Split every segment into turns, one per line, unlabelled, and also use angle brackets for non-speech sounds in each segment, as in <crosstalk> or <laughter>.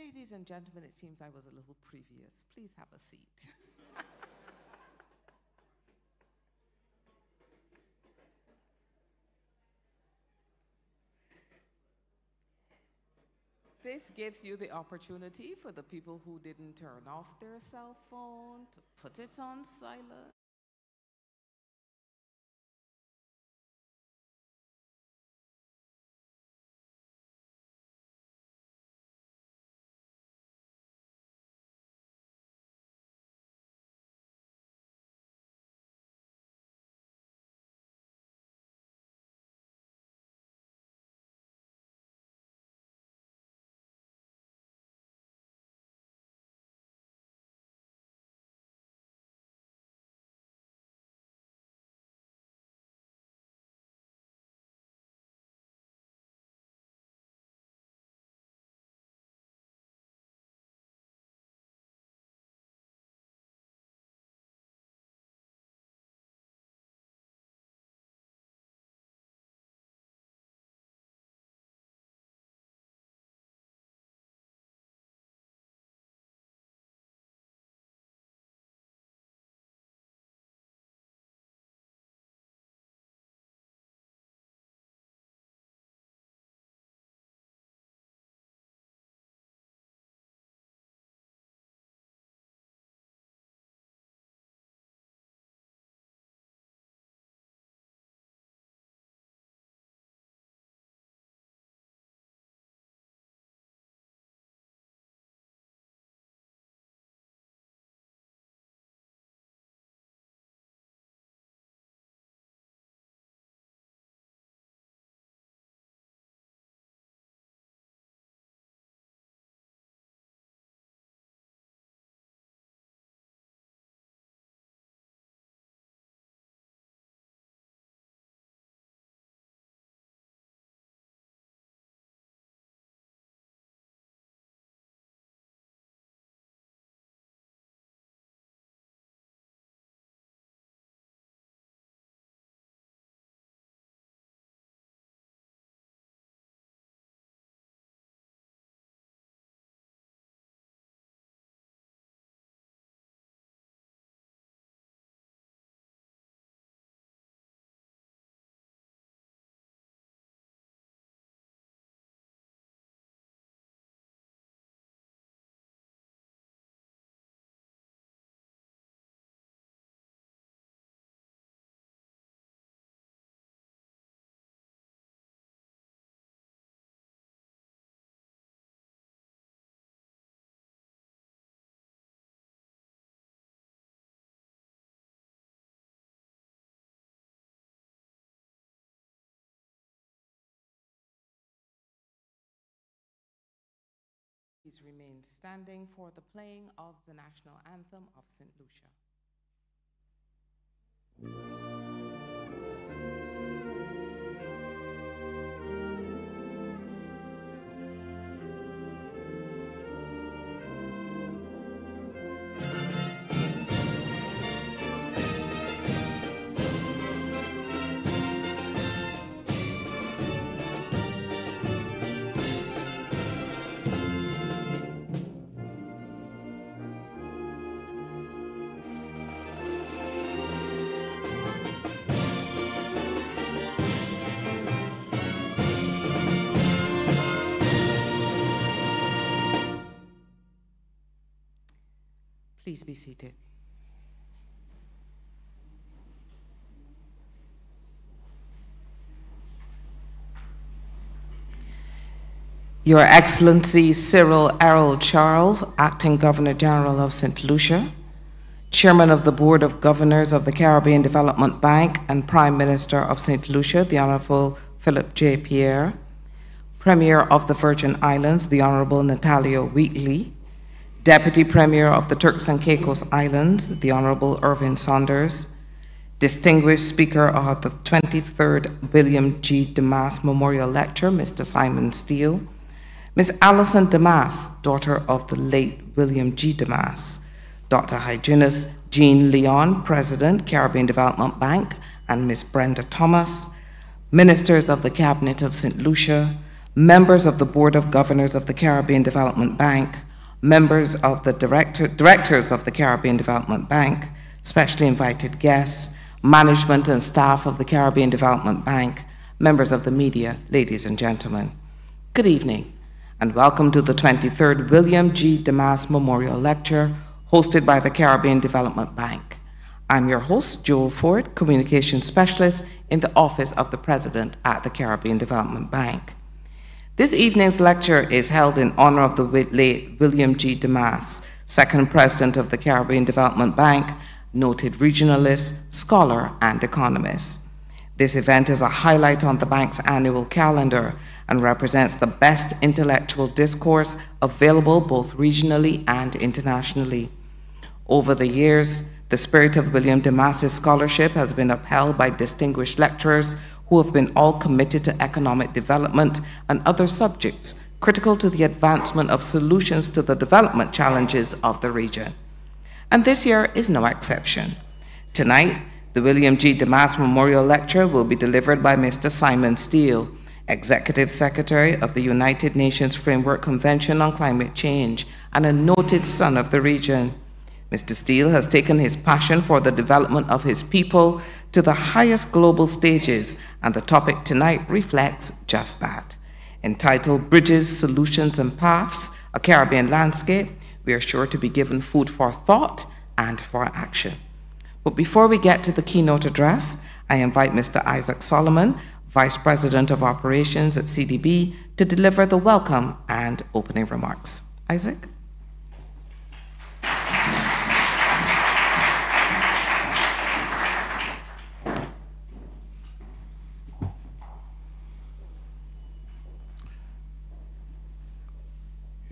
Ladies and gentlemen, it seems I was a little previous. Please have a seat. <laughs> This gives you the opportunity for the people who didn't turn off their cell phone to put it on silent. Please remain standing for the playing of the national anthem of St. Lucia. Please be seated. Your Excellency Cyril Errol Charles, Acting Governor General of St. Lucia, Chairman of the Board of Governors of the Caribbean Development Bank and Prime Minister of St. Lucia, the Honorable Philip J. Pierre, Premier of the Virgin Islands, the Honorable Natalia Wheatley, Deputy Premier of the Turks and Caicos Islands, the Honorable Irvin Saunders, Distinguished Speaker of the 23rd William G. Demas Memorial Lecture, Mr. Simon Stiell, Ms. Allison Demas, daughter of the late William G. Demas, Dr. Hyginus Jean Leon, President, Caribbean Development Bank, and Ms. Brenda Thomas, Ministers of the Cabinet of St. Lucia, members of the Board of Governors of the Caribbean Development Bank, members of the director, directors of the Caribbean Development Bank, specially invited guests, management and staff of the Caribbean Development Bank, members of the media, ladies and gentlemen. Good evening, and welcome to the 23rd William G. Demas Memorial Lecture, hosted by the Caribbean Development Bank. I'm your host, Joel Ford, Communications Specialist in the Office of the President at the Caribbean Development Bank. This evening's lecture is held in honor of the late William G. Demas, second president of the Caribbean Development Bank, noted regionalist, scholar, and economist. This event is a highlight on the bank's annual calendar and represents the best intellectual discourse available both regionally and internationally. Over the years, the spirit of William Demas's scholarship has been upheld by distinguished lecturers who have been all committed to economic development and other subjects critical to the advancement of solutions to the development challenges of the region. And this year is no exception. Tonight, the William G. Demas Memorial Lecture will be delivered by Mr. Simon Stiell, Executive Secretary of the United Nations Framework Convention on Climate Change and a noted son of the region. Mr. Stiell has taken his passion for the development of his people to the highest global stages, and the topic tonight reflects just that. Entitled Bridges, Solutions, and Paths A Caribbean Landscape, we are sure to be given food for thought and for action. But before we get to the keynote address, I invite Mr. Isaac Solomon, Vice President of Operations at CDB, to deliver the welcome and opening remarks. Isaac?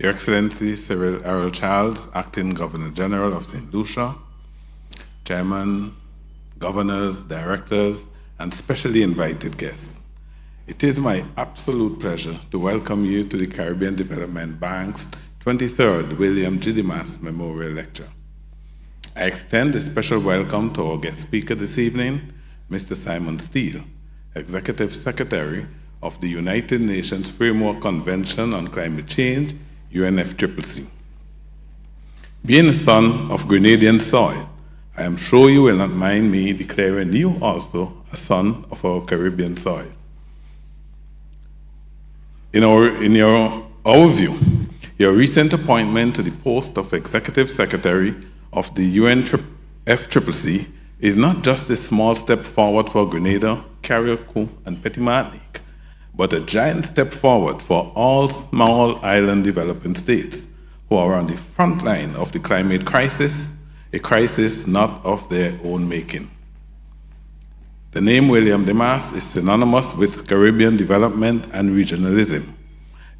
Your Excellency Cyril Errol Charles, Acting Governor General of St. Lucia, Chairman, Governors, Directors, and specially invited guests. It is my absolute pleasure to welcome you to the Caribbean Development Bank's 23rd William G. Demas Memorial Lecture. I extend a special welcome to our guest speaker this evening, Mr. Simon Stiell, Executive Secretary of the United Nations Framework Convention on Climate Change UNFCCC. Being a son of Grenadian soil, I am sure you will not mind me declaring you also a son of our Caribbean soil. In our, in your, our view, your recent appointment to the post of Executive Secretary of the UNFCCC is not just a small step forward for Grenada, Carriacou, and Petit Martinique, but a giant step forward for all small island developing states who are on the front line of the climate crisis, a crisis not of their own making. The name William Demas is synonymous with Caribbean development and regionalism,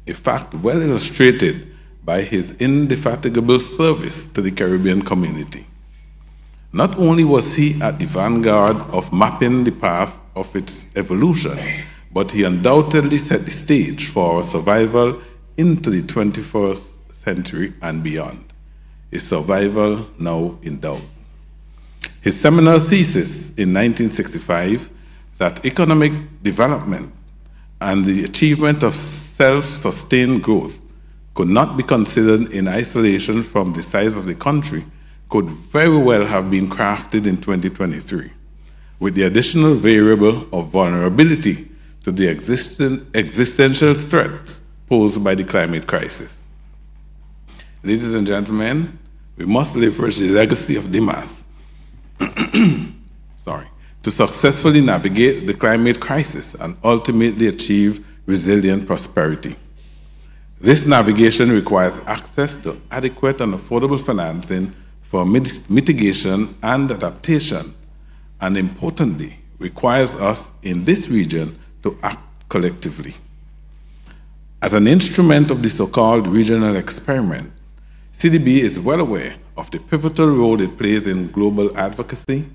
a fact well illustrated by his indefatigable service to the Caribbean community. Not only was he at the vanguard of mapping the path of its evolution, but he undoubtedly set the stage for our survival into the 21st century and beyond. His survival now in doubt. His seminal thesis in 1965 that economic development and the achievement of self-sustained growth could not be considered in isolation from the size of the country could very well have been crafted in 2023 with the additional variable of vulnerability to the existential threats posed by the climate crisis. Ladies and gentlemen, we must leverage the legacy of Demas <coughs> sorry, to successfully navigate the climate crisis and ultimately achieve resilient prosperity. This navigation requires access to adequate and affordable financing for mit mitigation and adaptation, and importantly, requires us in this region to act collectively. As an instrument of the so-called regional experiment, CDB is well aware of the pivotal role it plays in global advocacy,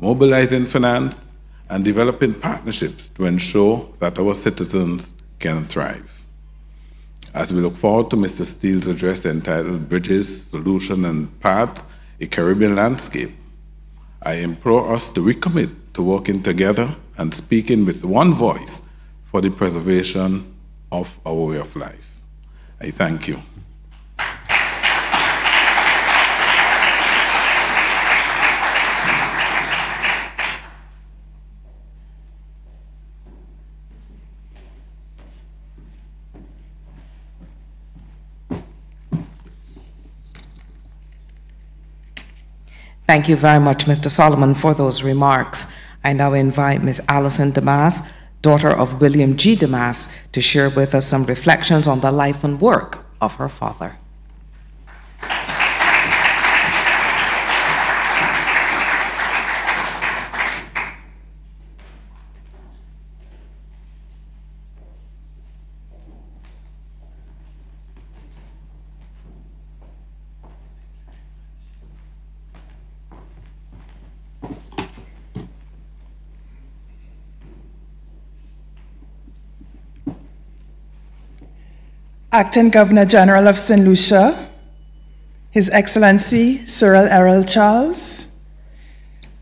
mobilizing finance, and developing partnerships to ensure that our citizens can thrive. As we look forward to Mr. Stiell's address entitled Bridges, Solution, and Paths, a Caribbean Landscape, I implore us to recommit to working together and speaking with one voice for the preservation of our way of life. I thank you.
Thank you very much, Mr. Solomon, for those remarks. I now invite Ms. Alison Demas, daughter of William G. Demas, to share with us some reflections on the life and work of her father.
Acting Governor General of St. Lucia, His Excellency Cyril Errol Charles,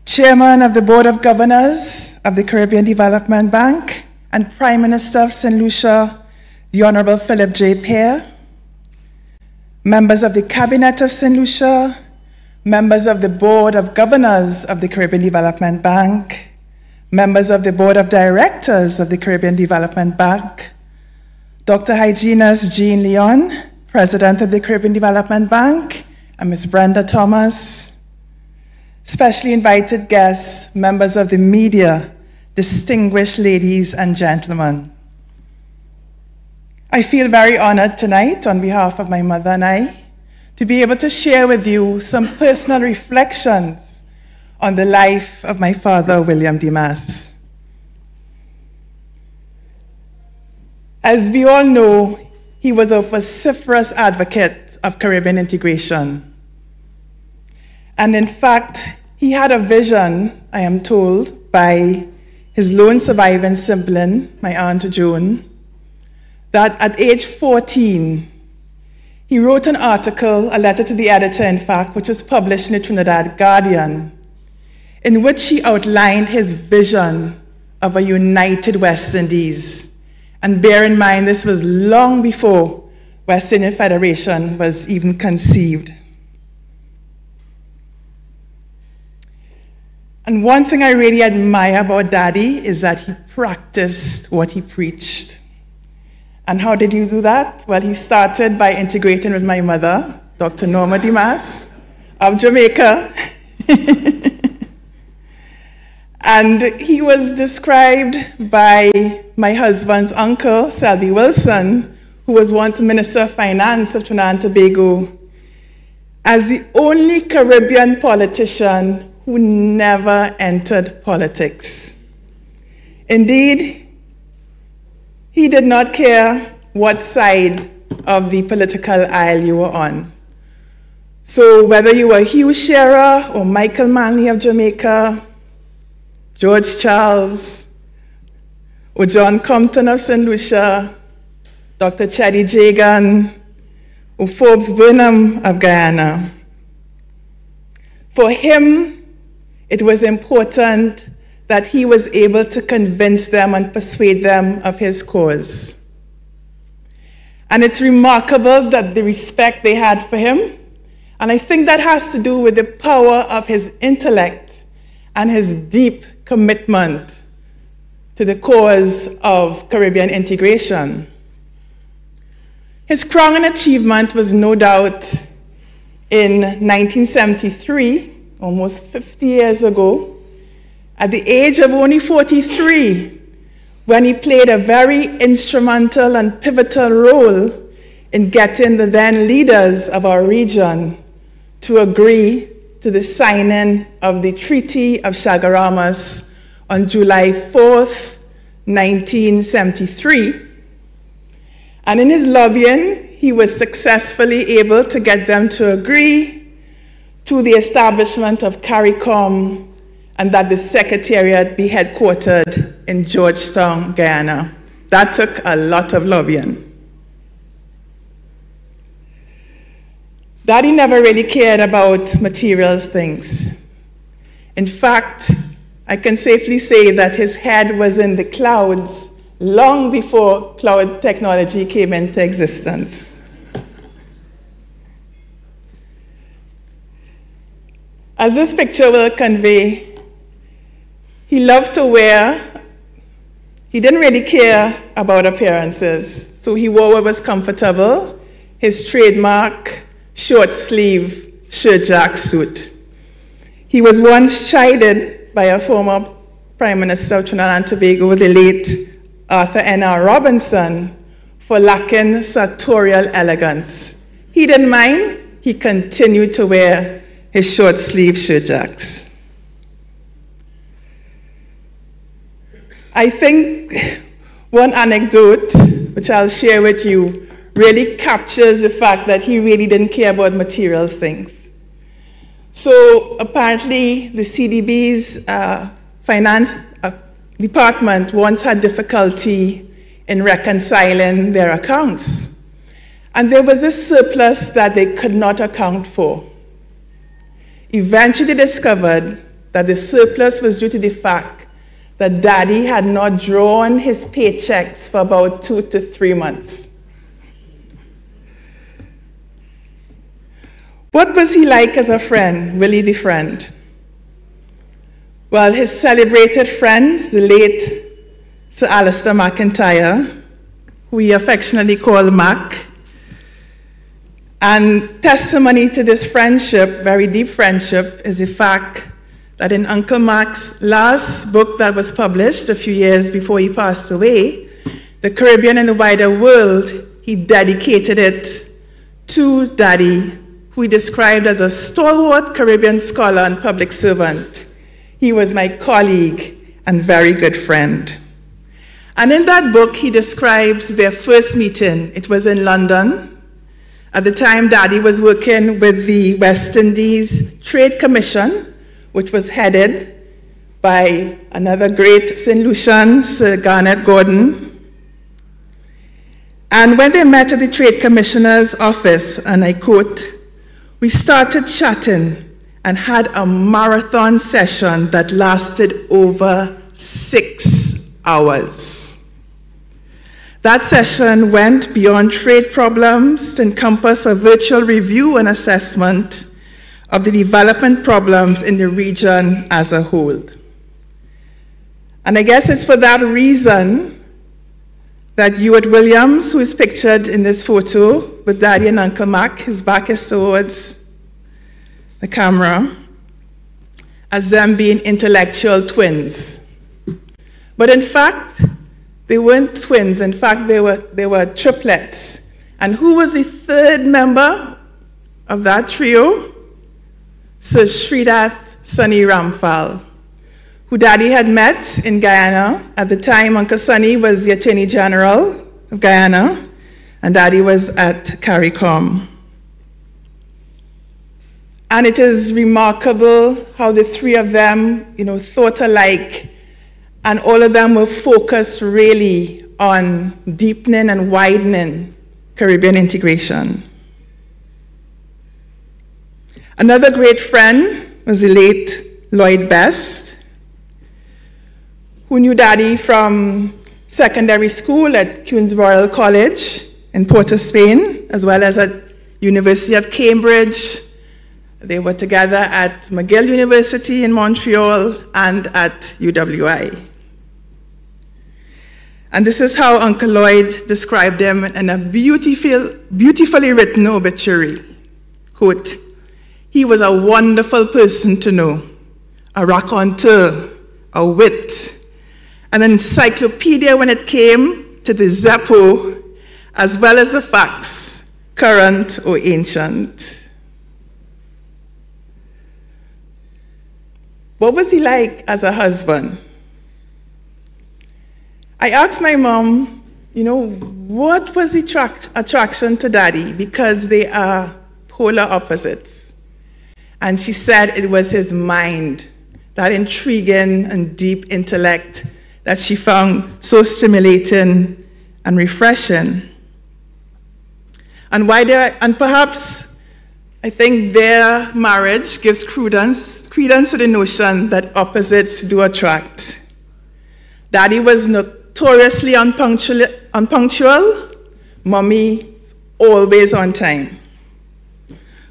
Chairman of the Board of Governors of the Caribbean Development Bank, and Prime Minister of St. Lucia, the Honorable Philip J. Pierre, members of the Cabinet of St. Lucia, members of the Board of Governors of the Caribbean Development Bank, members of the Board of Directors of the Caribbean Development Bank, Dr. Hyginus Jean Leon, President of the Caribbean Development Bank, and Ms. Brenda Thomas. Specially invited guests, members of the media, distinguished ladies and gentlemen. I feel very honored tonight on behalf of my mother and I to be able to share with you some personal reflections on the life of my father, William Demas. As we all know, he was a vociferous advocate of Caribbean integration. And in fact, he had a vision, I am told, by his lone surviving sibling, my Aunt Joan, that at age 14, he wrote an article, a letter to the editor, in fact, which was published in the Trinidad Guardian, in which he outlined his vision of a united West Indies and bear in mind, this was long before West Indian Federation was even conceived. And one thing I really admire about Daddy is that he practiced what he preached. And how did you do that? Well, he started by integrating with my mother, Dr. Norma Demas of Jamaica. <laughs> And he was described by my husband's uncle, Selby Wilson, who was once Minister of Finance of Trinidad and Tobago, as the only Caribbean politician who never entered politics. Indeed, he did not care what side of the political aisle you were on. So whether you were Hugh Shearer or Michael Manley of Jamaica, George Charles, or John Compton of St. Lucia, Dr. Cheddi Jagan, or Forbes Burnham of Guyana. For him, it was important that he was able to convince them and persuade them of his cause. And it's remarkable that the respect they had for him, and I think that has to do with the power of his intellect and his deep commitment to the cause of Caribbean integration. His crowning achievement was no doubt in 1973, almost 50 years ago, at the age of only 43, when he played a very instrumental and pivotal role in getting the then leaders of our region to agree to the signing of the Treaty of Chaguaramas on July 4th, 1973. And in his lobbying, he was successfully able to get them to agree to the establishment of CARICOM and that the Secretariat be headquartered in Georgetown, Guyana. That took a lot of lobbying. Daddy never really cared about material things. In fact, I can safely say that his head was in the clouds long before cloud technology came into existence. As this picture will convey, he loved to wear, he didn't really care about appearances, so he wore what was comfortable, his trademark short sleeve shirt jack suit. He was once chided by a former Prime Minister of Trinidad and Tobago, the late Arthur N.R. Robinson, for lacking sartorial elegance. He didn't mind, he continued to wear his short sleeve shirt jacks. I think one anecdote, which I'll share with you, really captures the fact that he really didn't care about materials things. So apparently, the CDB's uh, finance uh, department once had difficulty in reconciling their accounts. And there was a surplus that they could not account for eventually discovered that the surplus was due to the fact that daddy had not drawn his paychecks for about two to three months. What was he like as a friend, Willie the friend? Well, his celebrated friend, the late Sir Alistair McIntyre, who we affectionately call Mac, and testimony to this friendship, very deep friendship, is the fact that in Uncle Mac's last book that was published a few years before he passed away, The Caribbean and the Wider World, he dedicated it to Daddy, who he described as a stalwart Caribbean scholar and public servant. He was my colleague and very good friend. And in that book, he describes their first meeting. It was in London, at the time, Daddy was working with the West Indies Trade Commission, which was headed by another great St. Lucian, Sir Garnet Gordon. And when they met at the Trade Commissioner's office, and I quote, we started chatting and had a marathon session that lasted over six hours. That session went beyond trade problems to encompass a virtual review and assessment of the development problems in the region as a whole. And I guess it's for that reason that Ewart Williams, who is pictured in this photo with Daddy and Uncle Mac, his back is towards the camera, as them being intellectual twins. But in fact, they weren't twins. In fact, they were, they were triplets. And who was the third member of that trio? Sir Sridath Sunny Ramphal, who Daddy had met in Guyana. At the time, Uncle Sunny was the Attorney General of Guyana, and Daddy was at CARICOM. And it is remarkable how the three of them, you know, thought alike and all of them were focused really on deepening and widening Caribbean integration. Another great friend was the late Lloyd Best, who knew Daddy from secondary school at Queen's Royal College in Port of Spain, as well as at University of Cambridge. They were together at McGill University in Montreal and at UWI. And this is how Uncle Lloyd described him in a beautiful, beautifully written obituary. Quote, he was a wonderful person to know, a raconteur, a wit, an encyclopedia when it came to the Zeppo, as well as the facts, current or ancient. What was he like as a husband? I asked my mom, you know, what was the attract- attraction to daddy? Because they are polar opposites. And she said it was his mind, that intriguing and deep intellect that she found so stimulating and refreshing. And why there, and perhaps I think their marriage gives credence, credence to the notion that opposites do attract. Daddy was notoriously unpunctual, unpunctual mommy always on time.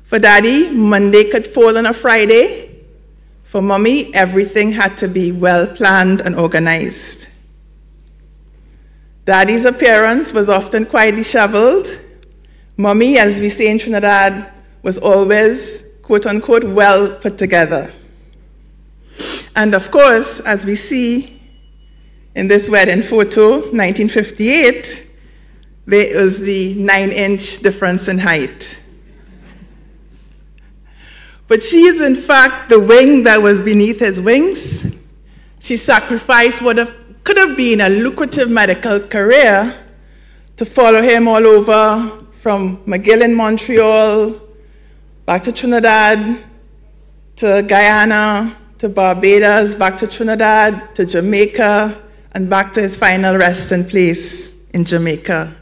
For daddy, Monday could fall on a Friday. For mommy, everything had to be well planned and organized. Daddy's appearance was often quite disheveled. Mommy, as we say in Trinidad, was always, quote unquote, well put together. And of course, as we see in this wedding photo, 1958, there was the nine inch difference in height. But she is, in fact, the wing that was beneath his wings. She sacrificed what could have been a lucrative medical career to follow him all over from McGill in Montreal, back to Trinidad, to Guyana, to Barbados, back to Trinidad, to Jamaica, and back to his final resting place in Jamaica.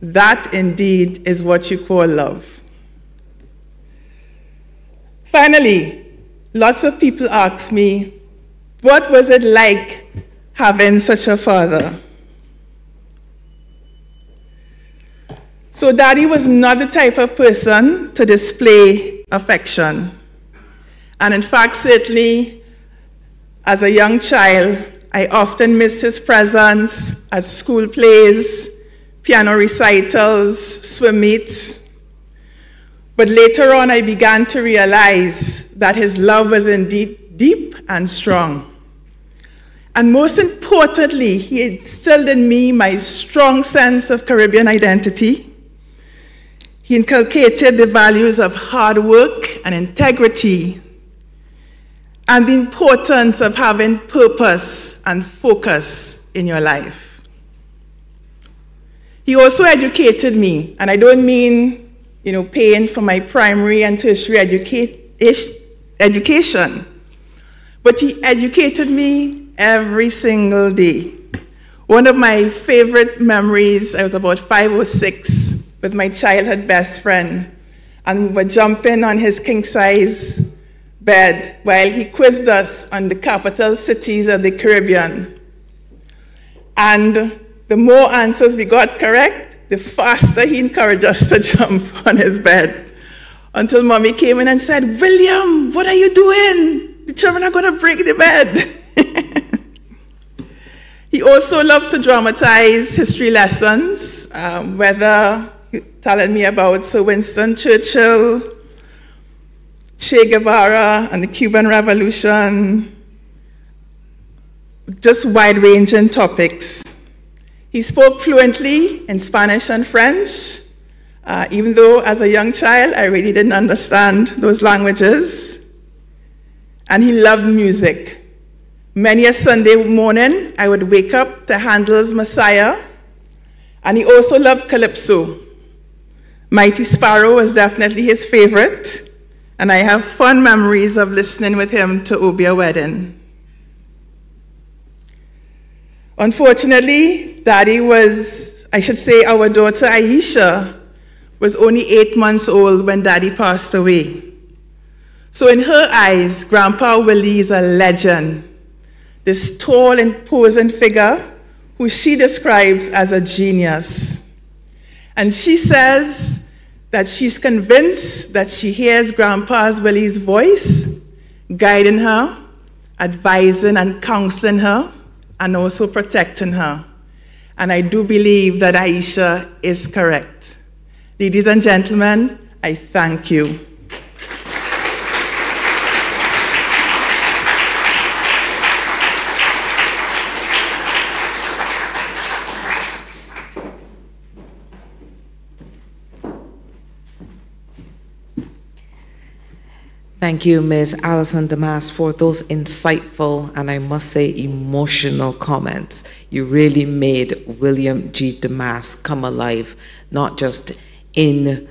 That indeed is what you call love. Finally, lots of people ask me, what was it like having such a father? So, daddy was not the type of person to display affection. And in fact, certainly as a young child, I often missed his presence at school plays, piano recitals, swim meets. But later on, I began to realize that his love was indeed deep and strong. And most importantly, he instilled in me my strong sense of Caribbean identity. He inculcated the values of hard work and integrity, and the importance of having purpose and focus in your life. He also educated me, and I don't mean, you know, paying for my primary and tertiary education, but he educated me every single day. One of my favorite memories, I was about five or six with my childhood best friend, and we were jumping on his king size bed while he quizzed us on the capital cities of the Caribbean. And the more answers we got correct, the faster he encouraged us to <laughs> jump on his bed. Until mommy came in and said, William, what are you doing? The children are going to break the bed. <laughs> he also loved to dramatize history lessons, um, whether telling me about Sir Winston Churchill, Che Guevara, and the Cuban Revolution, just wide ranging topics. He spoke fluently in Spanish and French, uh, even though as a young child I really didn't understand those languages. And he loved music. Many a Sunday morning, I would wake up to Handel's Messiah, and he also loved calypso. Mighty Sparrow was definitely his favorite, and I have fond memories of listening with him to Obeah Wedding. Unfortunately, Daddy was, I should say, our daughter Aisha was only eight months old when Daddy passed away. So, in her eyes, Grandpa Willie is a legend, this tall, and imposing figure who she describes as a genius. And she says that she's convinced that she hears Grandpa's Willie's voice, guiding her, advising and counseling her and also protecting her. And I do believe that Aisha is correct. Ladies and gentlemen, I thank you.
Thank you, Ms. Alison Demas, for those insightful and I must say emotional comments. You really made William G. Demas come alive, not just in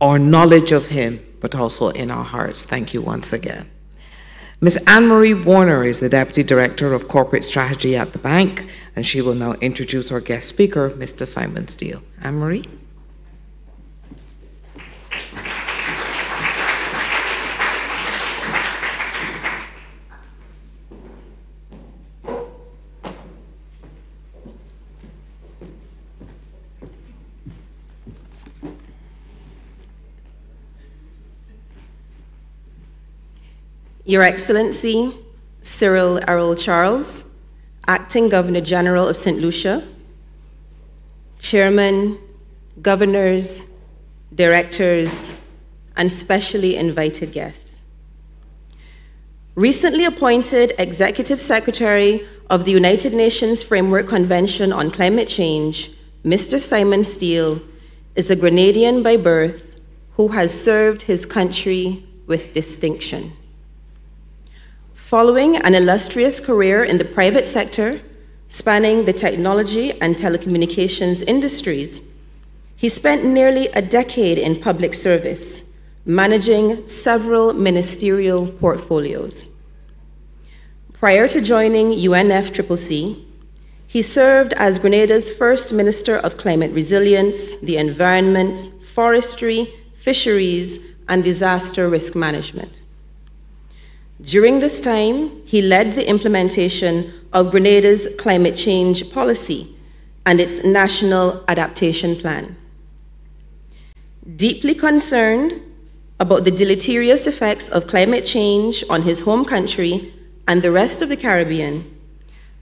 our knowledge of him, but also in our hearts. Thank you once again. Ms. Anne Marie Warner is the Deputy Director of Corporate Strategy at the bank, and she will now introduce our guest speaker, Mr. Simon Stiell. Anne
Your Excellency Cyril Errol Charles, Acting Governor General of St. Lucia, Chairman, Governors, Directors, and specially invited guests. Recently appointed Executive Secretary of the United Nations Framework Convention on Climate Change, Mr. Simon Stiell is a Grenadian by birth who has served his country with distinction. Following an illustrious career in the private sector, spanning the technology and telecommunications industries, he spent nearly a decade in public service, managing several ministerial portfolios. Prior to joining UNFCCC, he served as Grenada's first Minister of Climate Resilience, the Environment, Forestry, Fisheries, and Disaster Risk Management. During this time, he led the implementation of Grenada's climate change policy and its national adaptation plan. Deeply concerned about the deleterious effects of climate change on his home country and the rest of the Caribbean,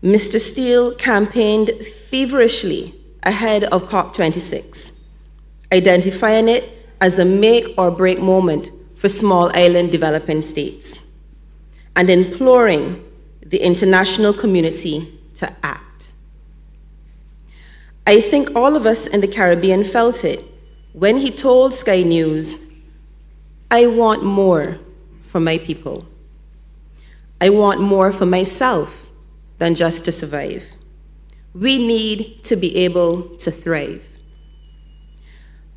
Mr. Stiell campaigned feverishly ahead of COP26, identifying it as a make or break moment for small island developing states, and imploring the international community to act. I think all of us in the Caribbean felt it when he told Sky News, I want more for my people. I want more for myself than just to survive. We need to be able to thrive.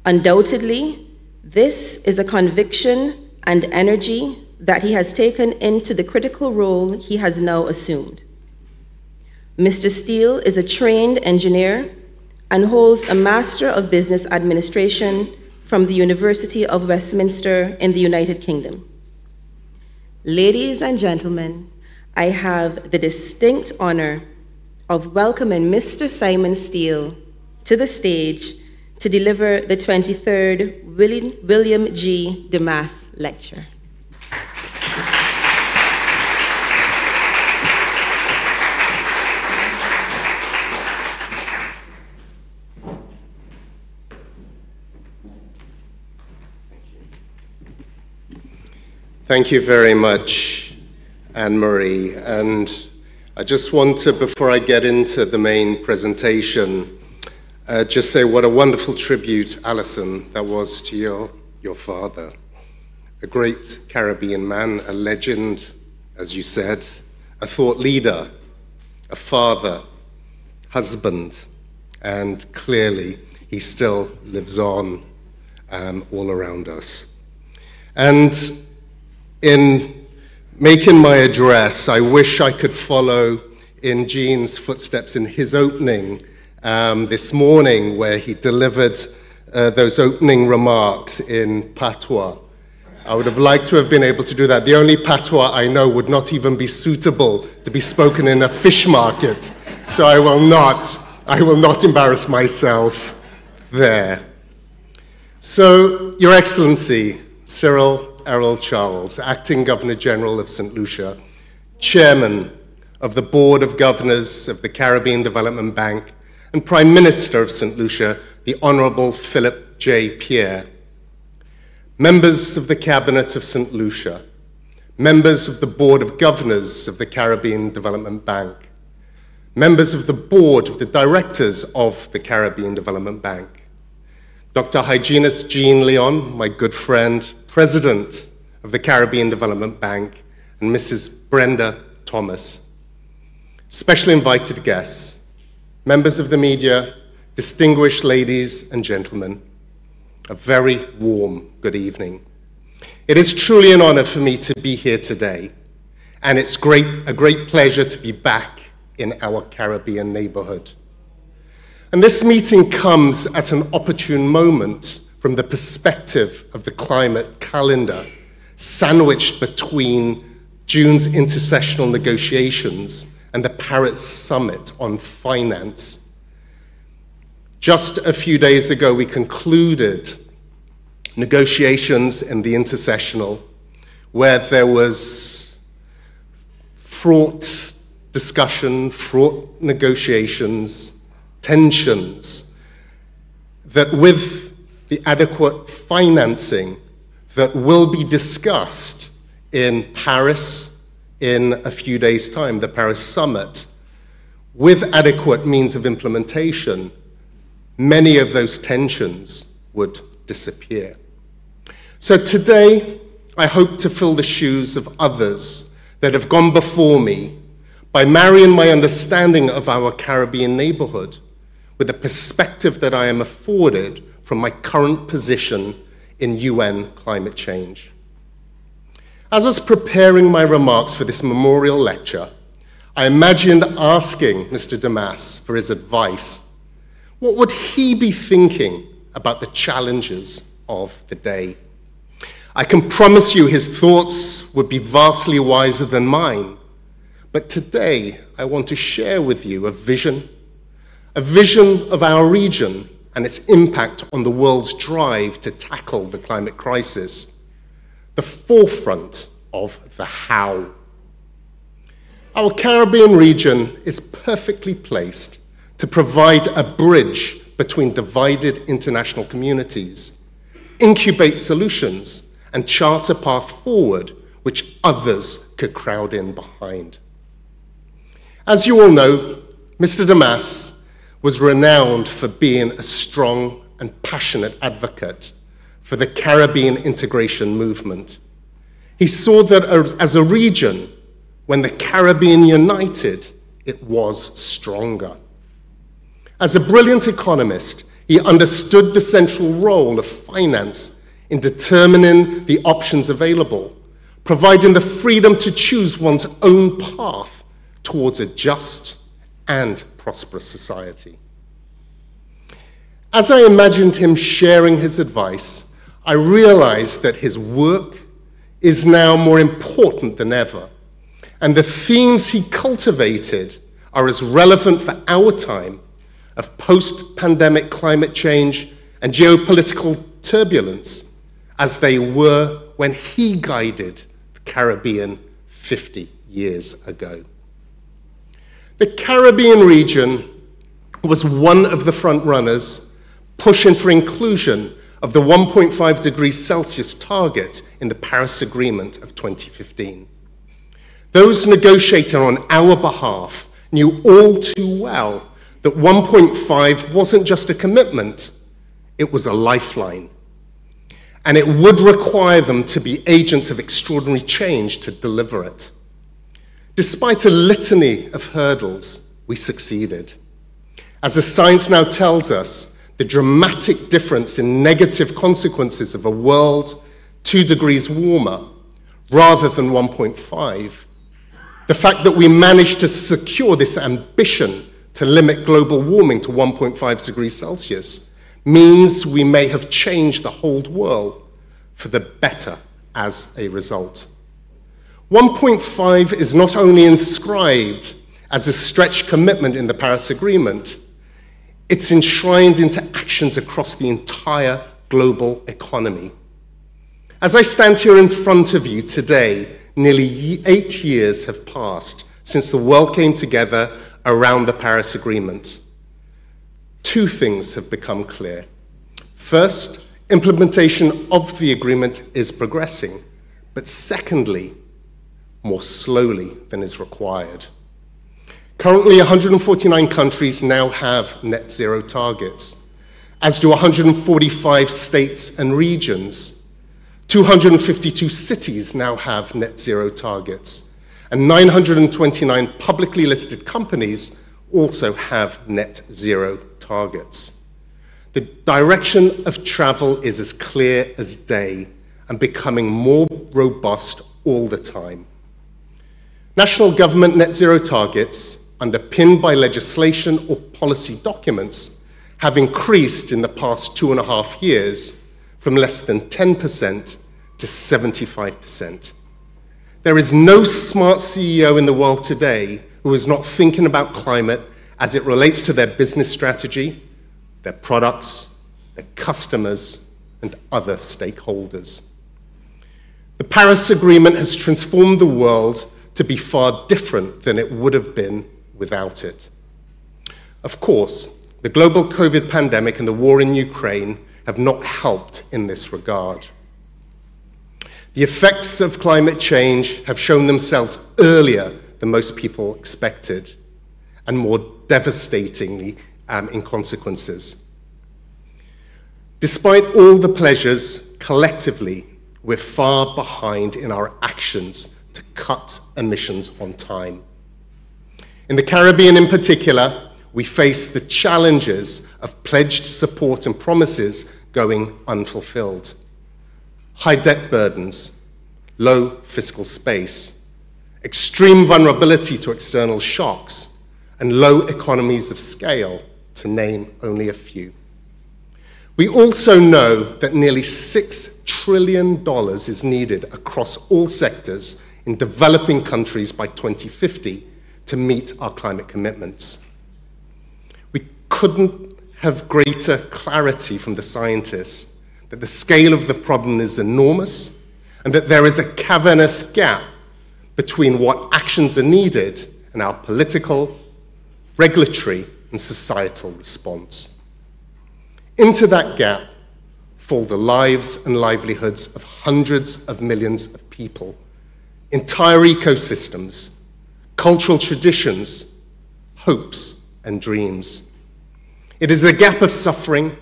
Undoubtedly, this is a conviction and energy that he has taken into the critical role he has now assumed. Mr. Stiell is a trained engineer and holds a Master of Business Administration from the University of Westminster in the United Kingdom. Ladies and gentlemen, I have the distinct honor of welcoming Mr. Simon Stiell to the stage to deliver the 23rd William G. Demas Lecture.
Thank you very much, Anne Marie. And I just want to, before I get into the main presentation, uh, just say what a wonderful tribute, Alison, that was to your, your father. A great Caribbean man, a legend, as you said, a thought leader, a father, husband, and clearly he still lives on um, all around us. And in making my address, I wish I could follow in Gene's footsteps in his opening um, this morning, where he delivered uh, those opening remarks in patois. I would have liked to have been able to do that. The only patois I know would not even be suitable to be spoken in a fish market. So I will not, I will not embarrass myself there. So, Your Excellency, Cyril Errol Charles, Acting Governor General of St. Lucia, Chairman of the Board of Governors of the Caribbean Development Bank, and Prime Minister of St. Lucia, the Honorable Philip J. Pierre, members of the Cabinet of St. Lucia, members of the Board of Governors of the Caribbean Development Bank, members of the Board of the Directors of the Caribbean Development Bank, Dr. Hyginus Jean Leon, my good friend, President of the Caribbean Development Bank, and Mrs. Brenda Thomas. Special invited guests, members of the media, distinguished ladies and gentlemen, a very warm good evening. It is truly an honor for me to be here today, and it's great, a great pleasure to be back in our Caribbean neighborhood. And this meeting comes at an opportune moment from the perspective of the climate calendar, sandwiched between June's intersessional negotiations and the Paris summit on finance. Just a few days ago, we concluded negotiations in the intersessional where there was fraught discussion, fraught negotiations, tensions, that with the adequate financing that will be discussed in Paris in a few days' time, the Paris Summit, with adequate means of implementation, many of those tensions would disappear. So today, I hope to fill the shoes of others that have gone before me by marrying my understanding of our Caribbean neighborhood with the perspective that I am afforded from my current position in UN climate change. As I was preparing my remarks for this memorial lecture, I imagined asking Mr. Demas for his advice. What would he be thinking about the challenges of the day? I can promise you his thoughts would be vastly wiser than mine. But today, I want to share with you a vision, a vision of our region and its impact on the world's drive to tackle the climate crisis, the forefront of the how. Our Caribbean region is perfectly placed to provide a bridge between divided international communities, incubate solutions, and chart a path forward which others could crowd in behind. As you all know, Mr. Demas was renowned for being a strong and passionate advocate for the Caribbean integration movement. He saw that as a region, when the Caribbean united, it was stronger. As a brilliant economist, he understood the central role of finance in determining the options available, providing the freedom to choose one's own path towards a just and prosperous society. As I imagined him sharing his advice, I realized that his work is now more important than ever, and the themes he cultivated are as relevant for our time of post pandemic climate change and geopolitical turbulence as they were when he guided the Caribbean 50 years ago. The Caribbean region was one of the front runners pushing for inclusion of the 1.5 degrees Celsius target in the Paris Agreement of 2015. Those negotiating on our behalf knew all too well that 1.5 wasn't just a commitment, it was a lifeline. And it would require them to be agents of extraordinary change to deliver it. Despite a litany of hurdles, we succeeded. As the science now tells us, the dramatic difference in negative consequences of a world two degrees warmer rather than 1.5, the fact that we managed to secure this ambition to limit global warming to 1.5 degrees Celsius means we may have changed the whole world for the better as a result. 1.5 is not only inscribed as a stretch commitment in the Paris Agreement, it's enshrined into actions across the entire global economy. As I stand here in front of you today, nearly eight years have passed since the world came together around the Paris Agreement. Two things have become clear. First, implementation of the agreement is progressing. But secondly, more slowly than is required. Currently, 149 countries now have net zero targets, as do 145 states and regions. 252 cities now have net zero targets, and 929 publicly listed companies also have net zero targets. The direction of travel is as clear as day and becoming more robust all the time. National government net zero targets, underpinned by legislation or policy documents, have increased in the past two and a half years from less than 10% to 75%. There is no smart CEO in the world today who is not thinking about climate as it relates to their business strategy, their products, their customers, and other stakeholders. The Paris Agreement has transformed the world to be far different than it would have been without it. Of course, the global COVID pandemic and the war in Ukraine have not helped in this regard. The effects of climate change have shown themselves earlier than most people expected and more devastatingly um, in consequences. Despite all the pleasures, collectively, we're far behind in our actions to cut emissions on time. In the Caribbean in particular, we face the challenges of pledged support and promises going unfulfilled. High debt burdens, low fiscal space, extreme vulnerability to external shocks, and low economies of scale, to name only a few. We also know that nearly $6 trillion is needed across all sectors in developing countries by 2050 to meet our climate commitments. We couldn't have greater clarity from the scientists that the scale of the problem is enormous and that there is a cavernous gap between what actions are needed and our political, regulatory, and societal response. Into that gap fall the lives and livelihoods of hundreds of millions of people, entire ecosystems, cultural traditions, hopes, and dreams. It is a gap of suffering,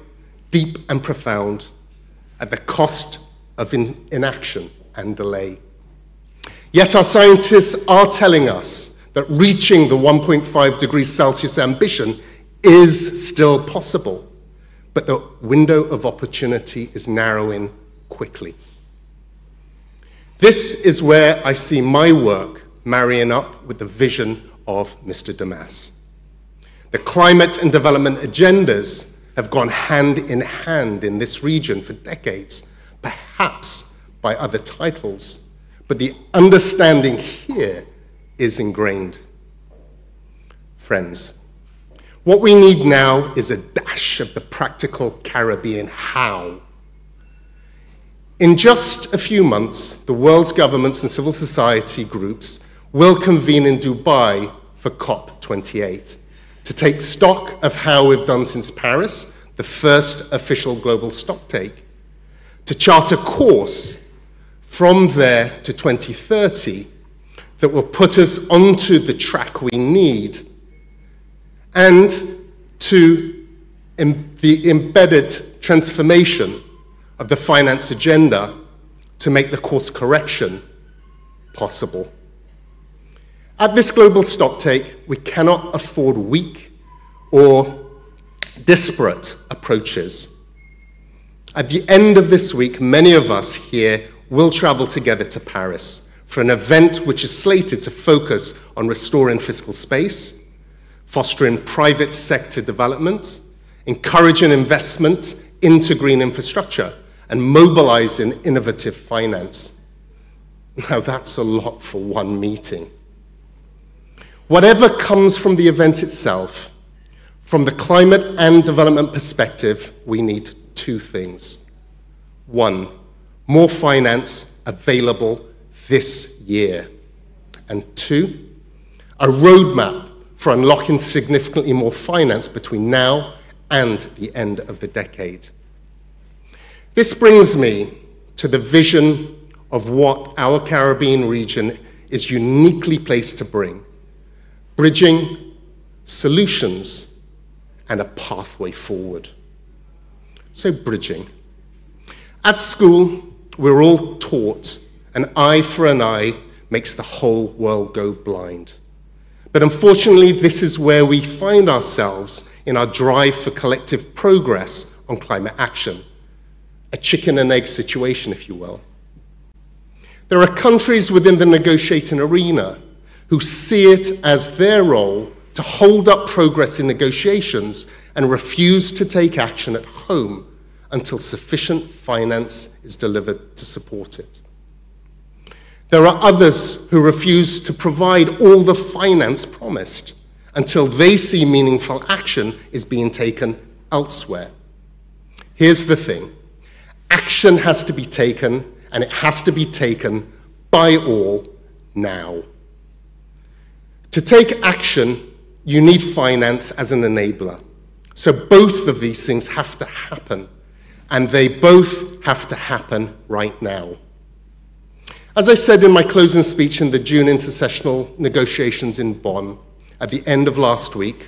deep and profound, at the cost of in inaction and delay. Yet our scientists are telling us that reaching the 1.5 degrees Celsius ambition is still possible but the window of opportunity is narrowing quickly. This is where I see my work marrying up with the vision of Mr. Demas. The climate and development agendas have gone hand in hand in this region for decades, perhaps by other titles, but the understanding here is ingrained. Friends, what we need now is a dash of the practical Caribbean how. In just a few months, the world's governments and civil society groups will convene in Dubai for COP28 to take stock of how we've done since Paris, the first official global stocktake, to chart a course from there to 2030 that will put us onto the track we need and to the embedded transformation of the finance agenda to make the course correction possible. At this global stocktake, we cannot afford weak or disparate approaches. At the end of this week, many of us here will travel together to Paris for an event which is slated to focus on restoring fiscal space fostering private sector development, encouraging investment into green infrastructure, and mobilizing innovative finance. Now, that's a lot for one meeting. Whatever comes from the event itself, from the climate and development perspective, we need two things. One, more finance available this year. And two, a roadmap for unlocking significantly more finance between now and the end of the decade. This brings me to the vision of what our Caribbean region is uniquely placed to bring bridging, solutions, and a pathway forward. So, bridging. At school, we're all taught an eye for an eye makes the whole world go blind. But unfortunately, this is where we find ourselves in our drive for collective progress on climate action. A chicken and egg situation, if you will. There are countries within the negotiating arena who see it as their role to hold up progress in negotiations and refuse to take action at home until sufficient finance is delivered to support it. There are others who refuse to provide all the finance promised until they see meaningful action is being taken elsewhere. Here's the thing action has to be taken, and it has to be taken by all now. To take action, you need finance as an enabler. So both of these things have to happen, and they both have to happen right now. As I said in my closing speech in the June intersessional negotiations in Bonn at the end of last week,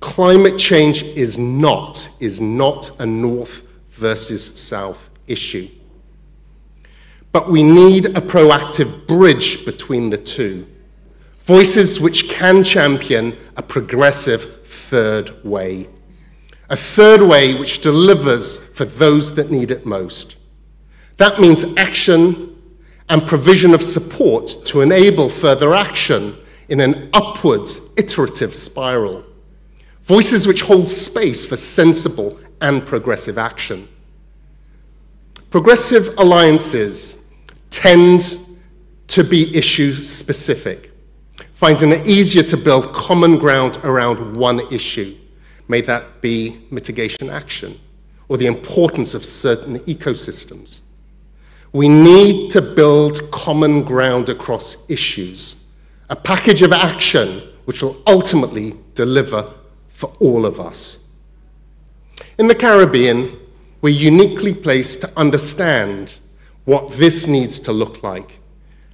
climate change is not, is not a North versus South issue. But we need a proactive bridge between the two. Voices which can champion a progressive third way. A third way which delivers for those that need it most. That means action and provision of support to enable further action in an upwards iterative spiral. Voices which hold space for sensible and progressive action. Progressive alliances tend to be issue specific, finding it easier to build common ground around one issue. May that be mitigation action or the importance of certain ecosystems. We need to build common ground across issues, a package of action which will ultimately deliver for all of us. In the Caribbean, we're uniquely placed to understand what this needs to look like,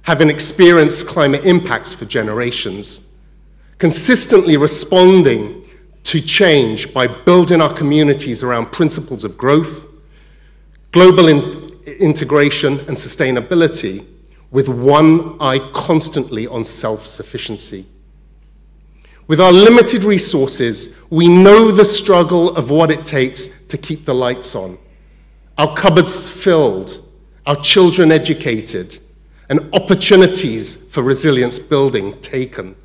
having experienced climate impacts for generations, consistently responding to change by building our communities around principles of growth, global in integration and sustainability with one eye constantly on self-sufficiency. With our limited resources, we know the struggle of what it takes to keep the lights on, our cupboards filled, our children educated, and opportunities for resilience building taken.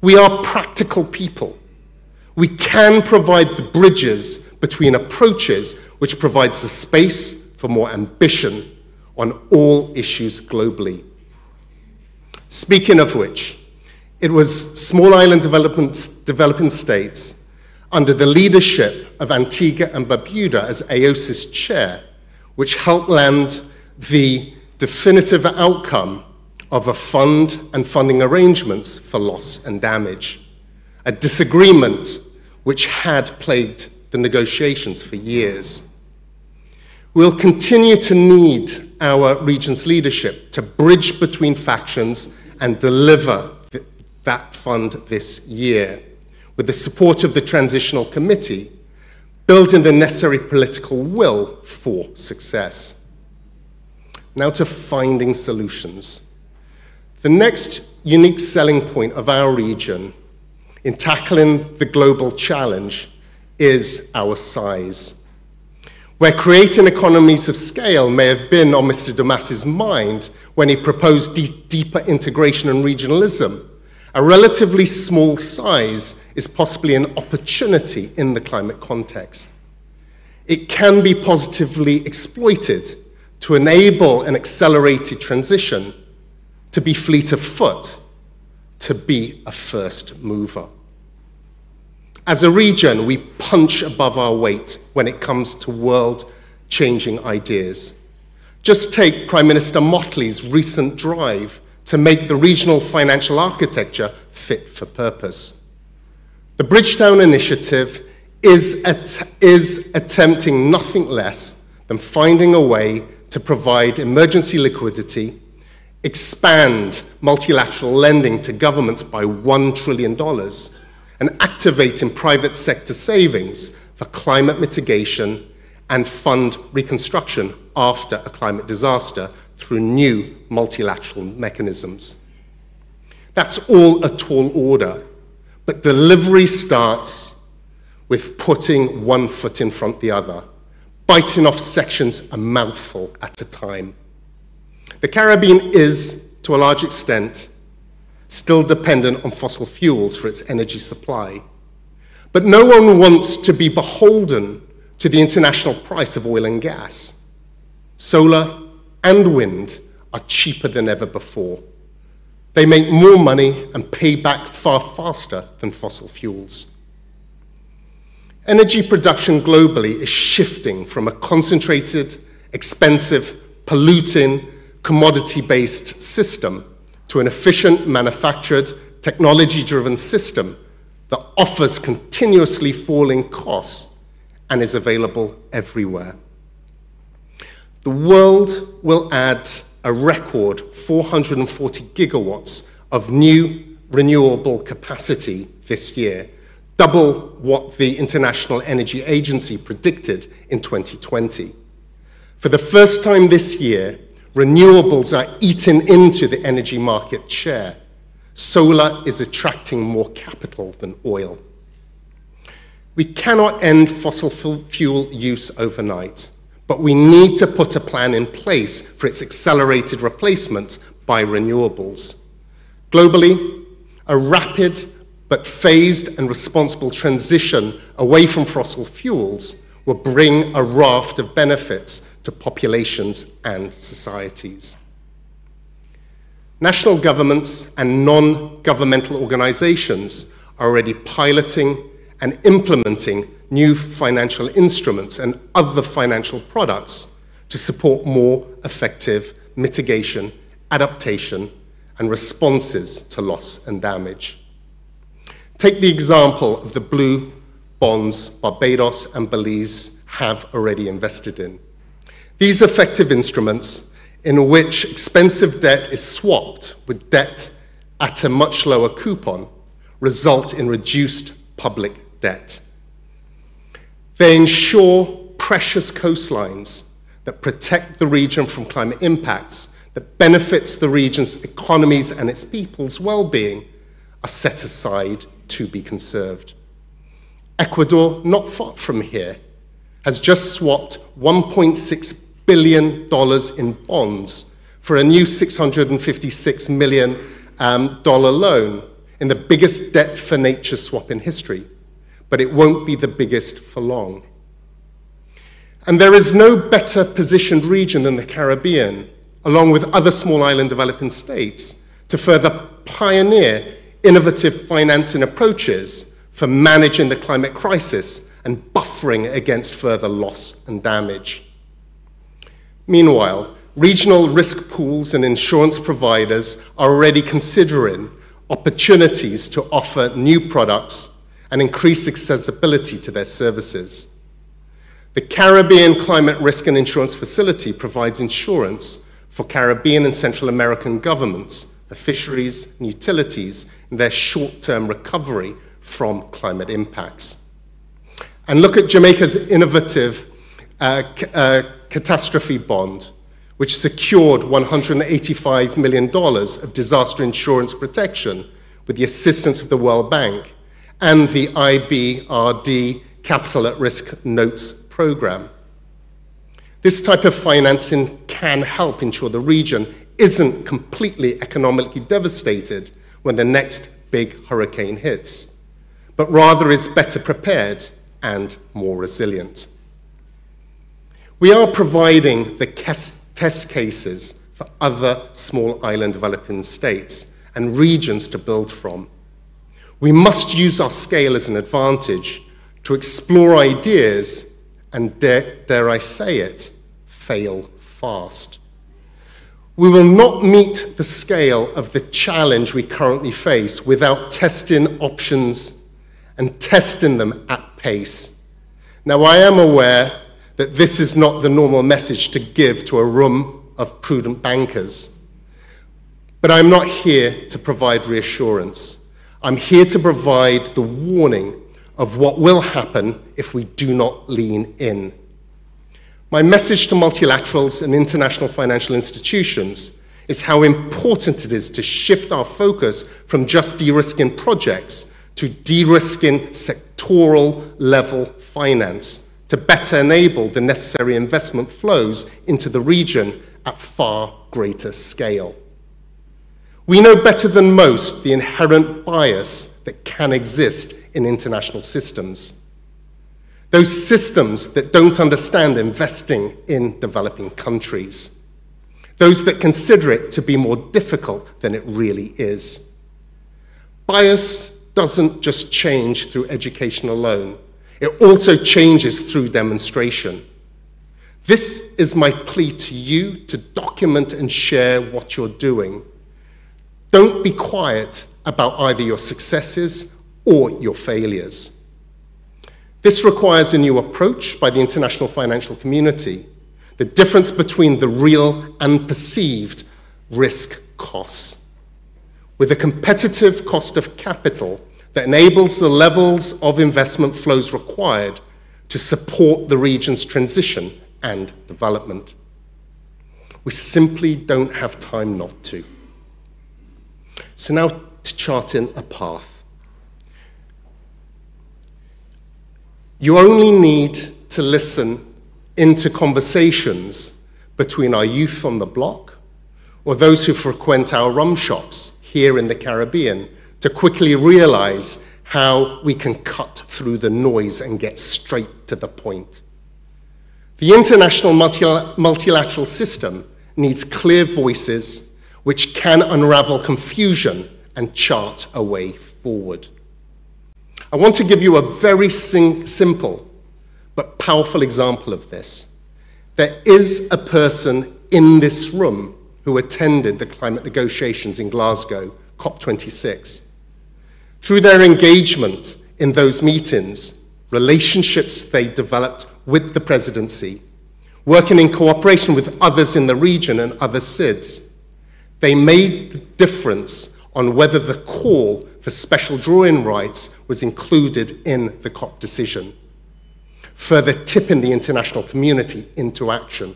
We are practical people. We can provide the bridges between approaches which provides the space for more ambition on all issues globally. Speaking of which, it was small island developing states under the leadership of Antigua and Barbuda as AOSIS chair, which helped land the definitive outcome of a fund and funding arrangements for loss and damage, a disagreement which had plagued the negotiations for years. We'll continue to need our region's leadership to bridge between factions and deliver that fund this year. With the support of the Transitional Committee, building the necessary political will for success. Now to finding solutions. The next unique selling point of our region in tackling the global challenge is our size where creating economies of scale may have been on Mr. Demas's mind when he proposed deeper integration and regionalism. A relatively small size is possibly an opportunity in the climate context. It can be positively exploited to enable an accelerated transition, to be fleet of foot, to be a first mover. As a region, we punch above our weight when it comes to world changing ideas. Just take Prime Minister Mottley's recent drive to make the regional financial architecture fit for purpose. The Bridgetown Initiative is, is attempting nothing less than finding a way to provide emergency liquidity, expand multilateral lending to governments by $1 trillion, and activating private sector savings for climate mitigation and fund reconstruction after a climate disaster through new multilateral mechanisms. That's all a tall order, but delivery starts with putting one foot in front of the other, biting off sections a mouthful at a time. The Caribbean is, to a large extent, still dependent on fossil fuels for its energy supply. But no one wants to be beholden to the international price of oil and gas. Solar and wind are cheaper than ever before. They make more money and pay back far faster than fossil fuels. Energy production globally is shifting from a concentrated, expensive, polluting, commodity based system to an efficient, manufactured, technology driven system that offers continuously falling costs and is available everywhere. The world will add a record 440 gigawatts of new renewable capacity this year, double what the International Energy Agency predicted in 2020. For the first time this year, renewables are eaten into the energy market share. Solar is attracting more capital than oil. We cannot end fossil fuel use overnight, but we need to put a plan in place for its accelerated replacement by renewables. Globally, a rapid but phased and responsible transition away from fossil fuels will bring a raft of benefits to populations and societies. National governments and non-governmental organizations are already piloting and implementing new financial instruments and other financial products to support more effective mitigation, adaptation, and responses to loss and damage. Take the example of the blue bonds Barbados and Belize have already invested in. These effective instruments, in which expensive debt is swapped with debt at a much lower coupon, result in reduced public debt. They ensure precious coastlines that protect the region from climate impacts, that benefits the region's economies and its people's well-being, are set aside to be conserved. Ecuador, not far from here, has just swapped $1.6 billion in bonds for a new $656 million um, loan in the biggest debt for nature swap in history. But it won't be the biggest for long. And there is no better positioned region than the Caribbean, along with other small island developing states, to further pioneer innovative financing approaches for managing the climate crisis and buffering against further loss and damage. Meanwhile, regional risk pools and insurance providers are already considering opportunities to offer new products and increase accessibility to their services. The Caribbean Climate Risk and Insurance Facility provides insurance for Caribbean and Central American governments the fisheries and utilities in their short-term recovery from climate impacts. And look at Jamaica's innovative uh, uh, catastrophe bond, which secured $185 million of disaster insurance protection with the assistance of the World Bank and the IBRD Capital at Risk Notes program. This type of financing can help ensure the region isn't completely economically devastated when the next big hurricane hits, but rather is better prepared and more resilient. We are providing the test cases for other small island developing states and regions to build from. We must use our scale as an advantage to explore ideas and, dare, dare I say it, fail fast. We will not meet the scale of the challenge we currently face without testing options and testing them at pace. Now, I am aware that this is not the normal message to give to a room of prudent bankers. But I'm not here to provide reassurance. I'm here to provide the warning of what will happen if we do not lean in. My message to multilaterals and international financial institutions is how important it is to shift our focus from just de-risking projects to de-risking sectoral level finance to better enable the necessary investment flows into the region at far greater scale. We know better than most the inherent bias that can exist in international systems. Those systems that don't understand investing in developing countries. Those that consider it to be more difficult than it really is. Bias doesn't just change through education alone. It also changes through demonstration. This is my plea to you to document and share what you're doing. Don't be quiet about either your successes or your failures. This requires a new approach by the international financial community, the difference between the real and perceived risk costs. With a competitive cost of capital that enables the levels of investment flows required to support the region's transition and development. We simply don't have time not to. So now to chart in a path. You only need to listen into conversations between our youth on the block or those who frequent our rum shops here in the Caribbean to quickly realize how we can cut through the noise and get straight to the point. The international multilateral system needs clear voices which can unravel confusion and chart a way forward. I want to give you a very simple but powerful example of this. There is a person in this room who attended the climate negotiations in Glasgow, COP26. Through their engagement in those meetings, relationships they developed with the presidency, working in cooperation with others in the region and other SIDS, they made the difference on whether the call for special drawing rights was included in the COP decision, further tipping the international community into action.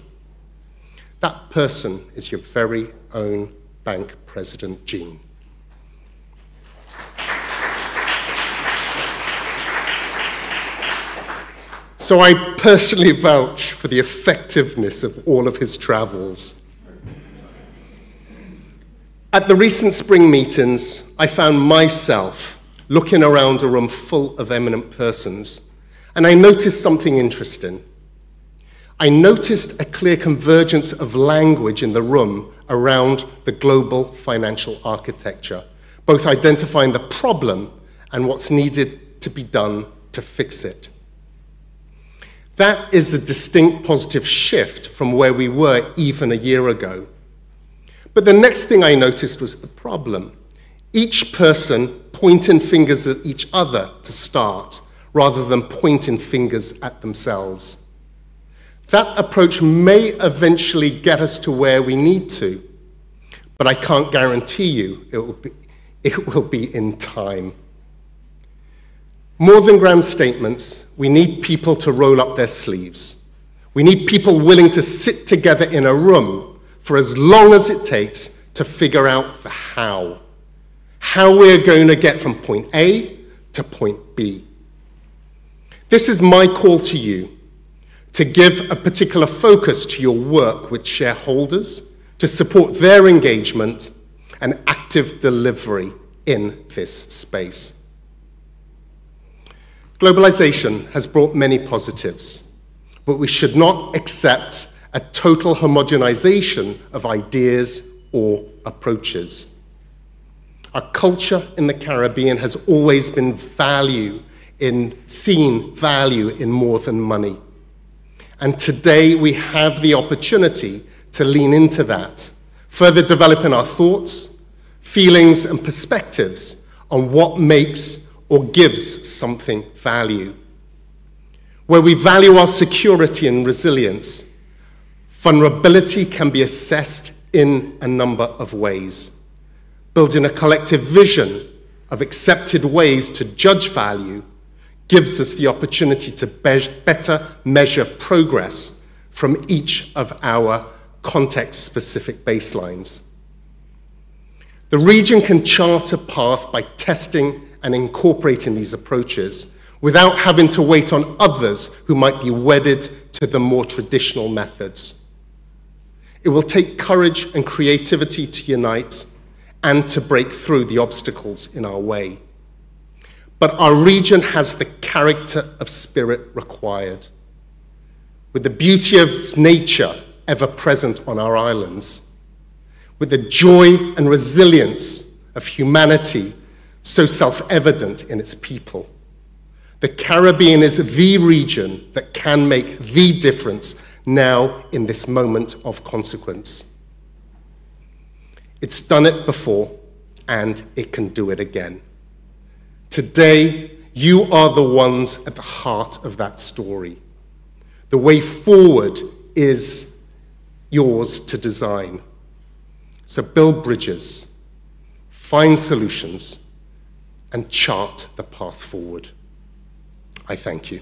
That person is your very own bank president, Gene. So I personally vouch for the effectiveness of all of his travels. At the recent spring meetings, I found myself looking around a room full of eminent persons, and I noticed something interesting. I noticed a clear convergence of language in the room around the global financial architecture, both identifying the problem and what's needed to be done to fix it. That is a distinct positive shift from where we were even a year ago. But the next thing I noticed was the problem. Each person pointing fingers at each other to start, rather than pointing fingers at themselves. That approach may eventually get us to where we need to, but I can't guarantee you it will be, <laughs> it will be in time. More than grand statements, we need people to roll up their sleeves. We need people willing to sit together in a room for as long as it takes to figure out the how. How we're going to get from point A to point B. This is my call to you to give a particular focus to your work with shareholders, to support their engagement and active delivery in this space. Globalization has brought many positives, but we should not accept a total homogenization of ideas or approaches. Our culture in the Caribbean has always been value in seeing value in more than money. And today we have the opportunity to lean into that, further developing our thoughts, feelings, and perspectives on what makes or gives something value. Where we value our security and resilience, vulnerability can be assessed in a number of ways. Building a collective vision of accepted ways to judge value gives us the opportunity to be better measure progress from each of our context specific baselines. The region can chart a path by testing and incorporating these approaches without having to wait on others who might be wedded to the more traditional methods. It will take courage and creativity to unite and to break through the obstacles in our way. But our region has the character of spirit required. With the beauty of nature ever present on our islands, with the joy and resilience of humanity so self evident in its people. The Caribbean is the region that can make the difference now in this moment of consequence. It's done it before, and it can do it again. Today, you are the ones at the heart of that story. The way forward is yours to design. So build bridges, find solutions, and chart the path forward. I thank you.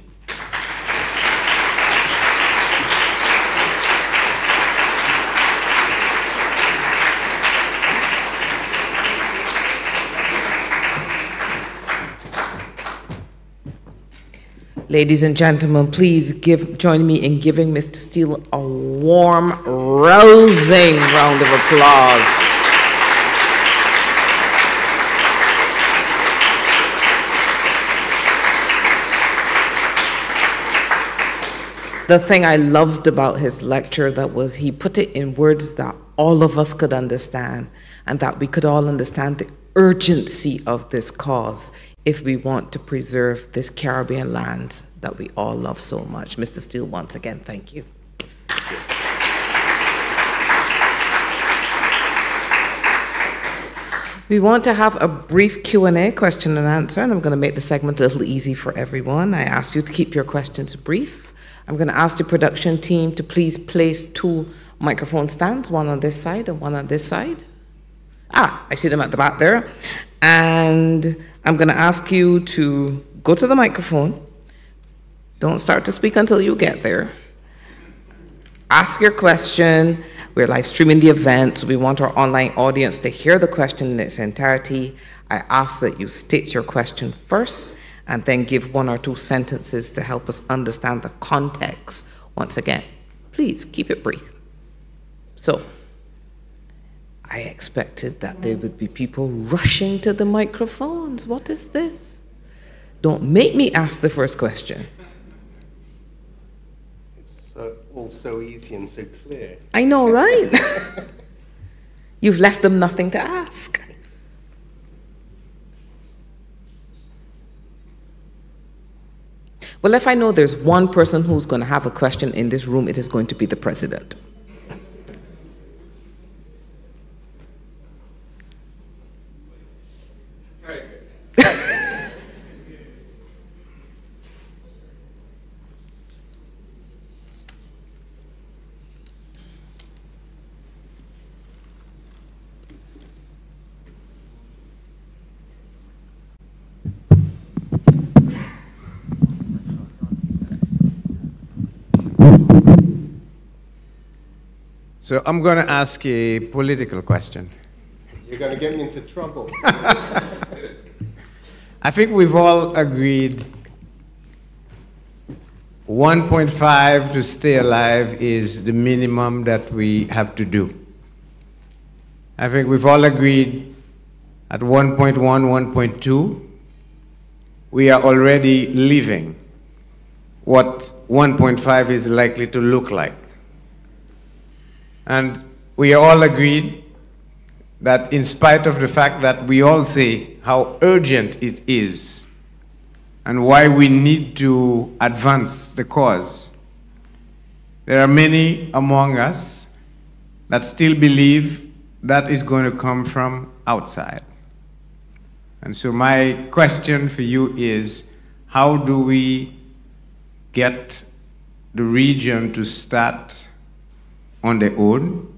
Ladies and gentlemen, please give, join me in giving Mr. Stiell a warm, rousing round of applause. The thing I loved about his lecture that was he put it in words that all of us could understand and that we could all understand the urgency of this cause if we want to preserve this Caribbean land that we all love so much. Mr. Stiell, once again, thank you. We want to have a brief Q&A, question and answer, and I'm going to make the segment a little easy for everyone. I ask you to keep your questions brief. I'm going to ask the production team to please place two microphone stands, one on this side and one on this side. Ah, I see them at the back there. And I'm going to ask you to go to the microphone. Don't start to speak until you get there. Ask your question. We're live streaming the event, so we want our online audience to hear the question in its entirety. I ask that you state your question first and then give one or two sentences to help us understand the context once again. Please keep it brief. So, I expected that there would be people rushing to the microphones. What is this? Don't make me ask the first question.
It's uh, all so easy and so clear.
I know, right? <laughs> You've left them nothing to ask. Well, if I know there's one person who's going to have a question in this room, it is going to be the president.
So I'm going to ask a political question.
You're going to get me into trouble. <laughs>
I think we've all agreed 1.5 to stay alive is the minimum that we have to do. I think we've all agreed at 1.1, 1.2, we are already living what 1.5 is likely to look like. And we all agreed that in spite of the fact that we all say how urgent it is and why we need to advance the cause, there are many among us that still believe that is going to come from outside. And so my question for you is, how do we get the region to start on their own,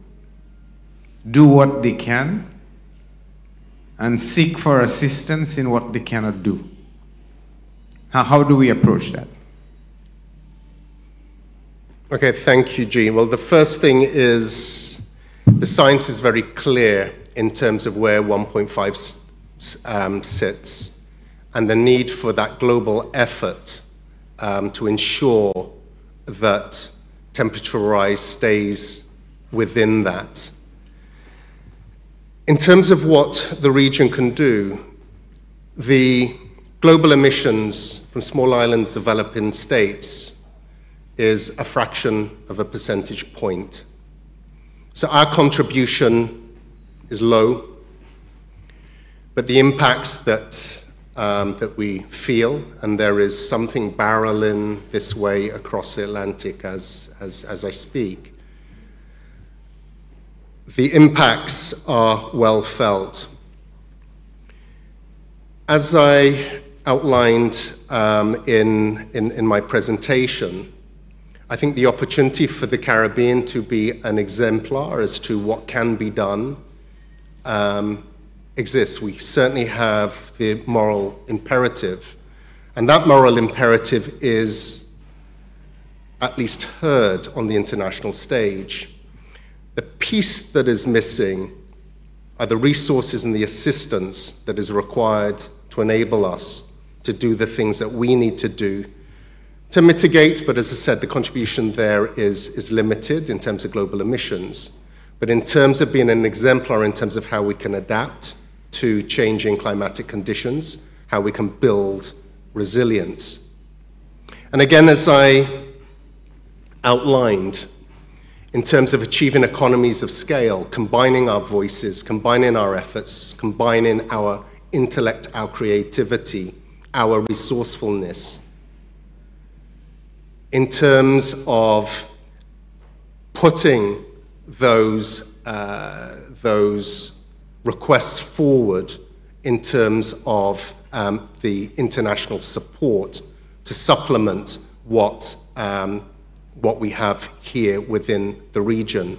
do what they can, and seek for assistance in what they cannot do. How, how do we approach that?
Okay, thank you, Gene. Well, the first thing is the science is very clear in terms of where 1.5 um, sits and the need for that global effort um, to ensure that temperature rise stays within that. In terms of what the region can do, the global emissions from small island developing states is a fraction of a percentage point. So our contribution is low, but the impacts that um, that we feel, and there is something barreling this way across the Atlantic as, as, as I speak. The impacts are well felt. As I outlined um, in, in, in my presentation, I think the opportunity for the Caribbean to be an exemplar as to what can be done um, exists. We certainly have the moral imperative, and that moral imperative is at least heard on the international stage. The piece that is missing are the resources and the assistance that is required to enable us to do the things that we need to do to mitigate, but as I said, the contribution there is, is limited in terms of global emissions. But in terms of being an exemplar in terms of how we can adapt to changing climatic conditions, how we can build resilience. And again, as I outlined, in terms of achieving economies of scale, combining our voices, combining our efforts, combining our intellect, our creativity, our resourcefulness, in terms of putting those, uh, those requests forward in terms of um, the international support to supplement what, um, what we have here within the region.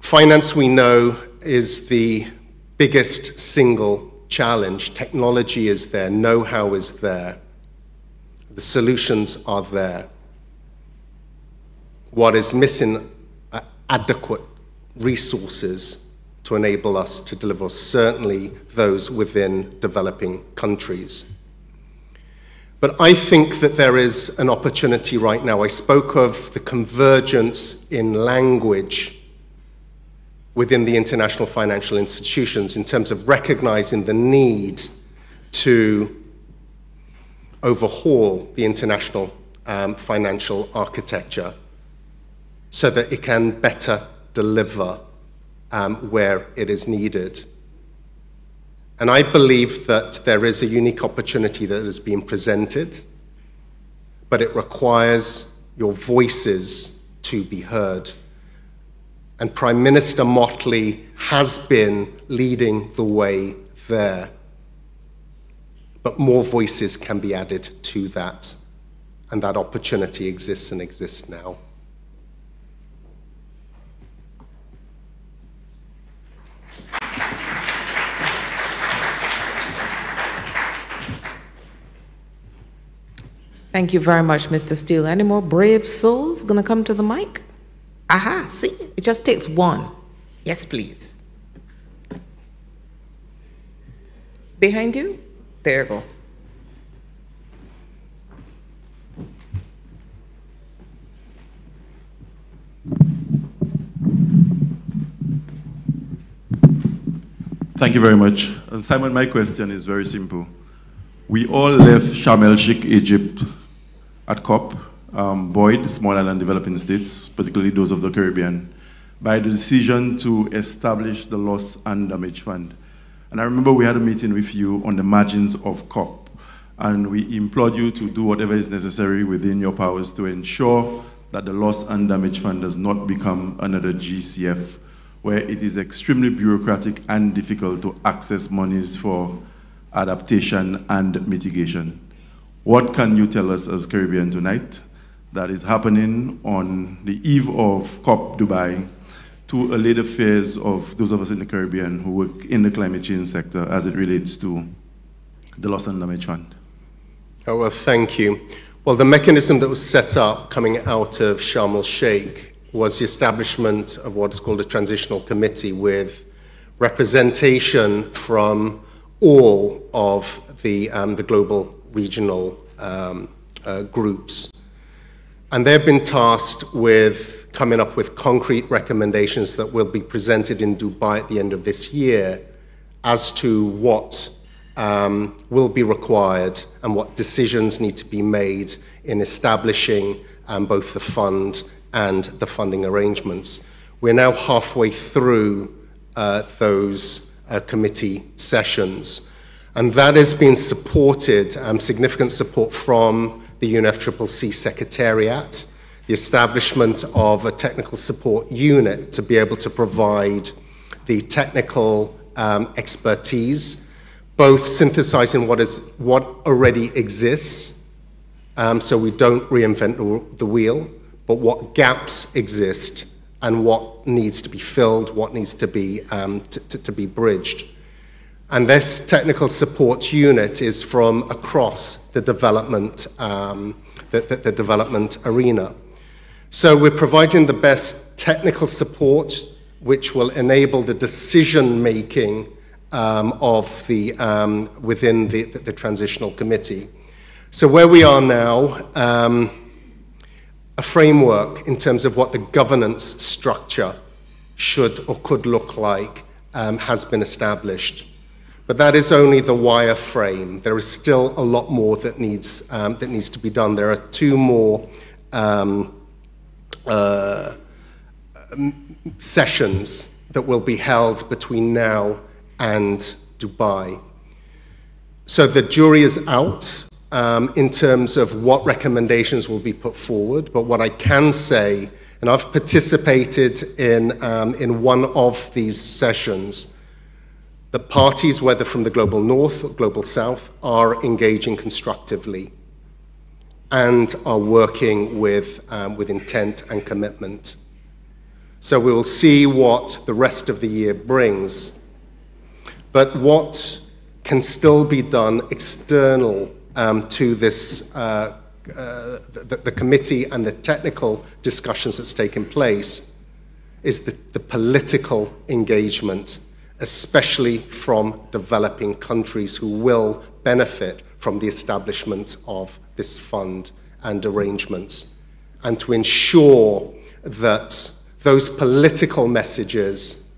Finance, we know, is the biggest single challenge. Technology is there, know how is there. The solutions are there. What is missing are adequate resources to enable us to deliver, certainly those within developing countries. But I think that there is an opportunity right now. I spoke of the convergence in language within the international financial institutions in terms of recognizing the need to overhaul the international um, financial architecture so that it can better deliver um, where it is needed. And I believe that there is a unique opportunity that is being presented, but it requires your voices to be heard. And Prime Minister Mottley has been leading the way there but more voices can be added to that, and that opportunity exists and exists now.
Thank you very much, Mr. Stiell. Any more brave souls gonna come to the mic? Aha, see, it just takes one. Yes, please. Behind you? There you go.
Thank you very much. And Simon, my question is very simple. We all left Sharm el-Sheikh, Egypt at COP, um, buoyed small island developing states, particularly those of the Caribbean, by the decision to establish the Loss and Damage Fund. And I remember we had a meeting with you on the margins of COP, and we implored you to do whatever is necessary within your powers to ensure that the loss and damage fund does not become another GCF, where it is extremely bureaucratic and difficult to access monies for adaptation and mitigation. What can you tell us as Caribbean tonight that is happening on the eve of COP Dubai to allay the fears of those of us in the Caribbean who work in the climate change sector as it relates to the loss and damage fund?
Oh, well, thank you. Well, the mechanism that was set up coming out of Sharm el Sheikh was the establishment of what is called a transitional committee with representation from all of the, um, the global regional um, uh, groups. And they've been tasked with coming up with concrete recommendations that will be presented in Dubai at the end of this year as to what um, will be required and what decisions need to be made in establishing um, both the fund and the funding arrangements. We're now halfway through uh, those uh, committee sessions, and that has been supported, um, significant support from the UNFCCC Secretariat, the establishment of a technical support unit to be able to provide the technical um, expertise, both synthesizing what, is, what already exists, um, so we don't reinvent the, the wheel, but what gaps exist and what needs to be filled, what needs to be, um, to, to, to be bridged. And this technical support unit is from across the development, um, the, the, the, development arena. So we're providing the best technical support which will enable the decision making um, of the, um, within the, the, transitional committee. So where we are now, um, a framework in terms of what the governance structure should or could look like um, has been established. But that is only the wireframe. There is still a lot more that needs, um, that needs to be done. There are two more um, uh, sessions that will be held between now and Dubai. So the jury is out um, in terms of what recommendations will be put forward, but what I can say, and I've participated in, um, in one of these sessions, the parties, whether from the global north or global south, are engaging constructively and are working with, um, with intent and commitment. So we will see what the rest of the year brings. But what can still be done external um, to this, uh, uh, the, the, committee and the technical discussions that's taken place is the, the political engagement, especially from developing countries who will benefit from the establishment of this fund and arrangements, and to ensure that those political messages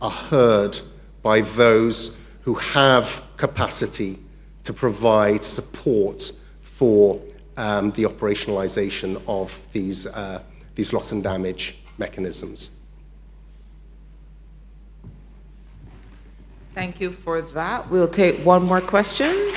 are heard by those who have capacity to provide support for um, the operationalization of these, uh, these loss and damage mechanisms.
Thank you for that. We'll take one more question.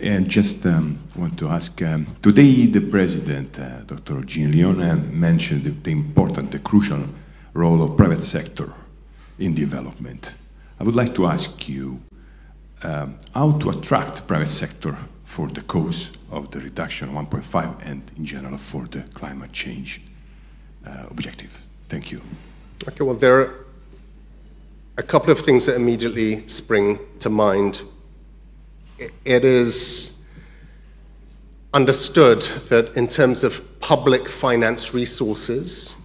And just um, want to ask, um, today the President, uh, Dr. Gene Leon, mentioned the, the, important, the crucial role of private sector in development. I would like to ask you um, how to attract private sector for the cause of the reduction 1.5 and in general for the climate change uh, objective. Thank you.
Okay, well, there are a couple of things that immediately spring to mind it is understood that in terms of public finance resources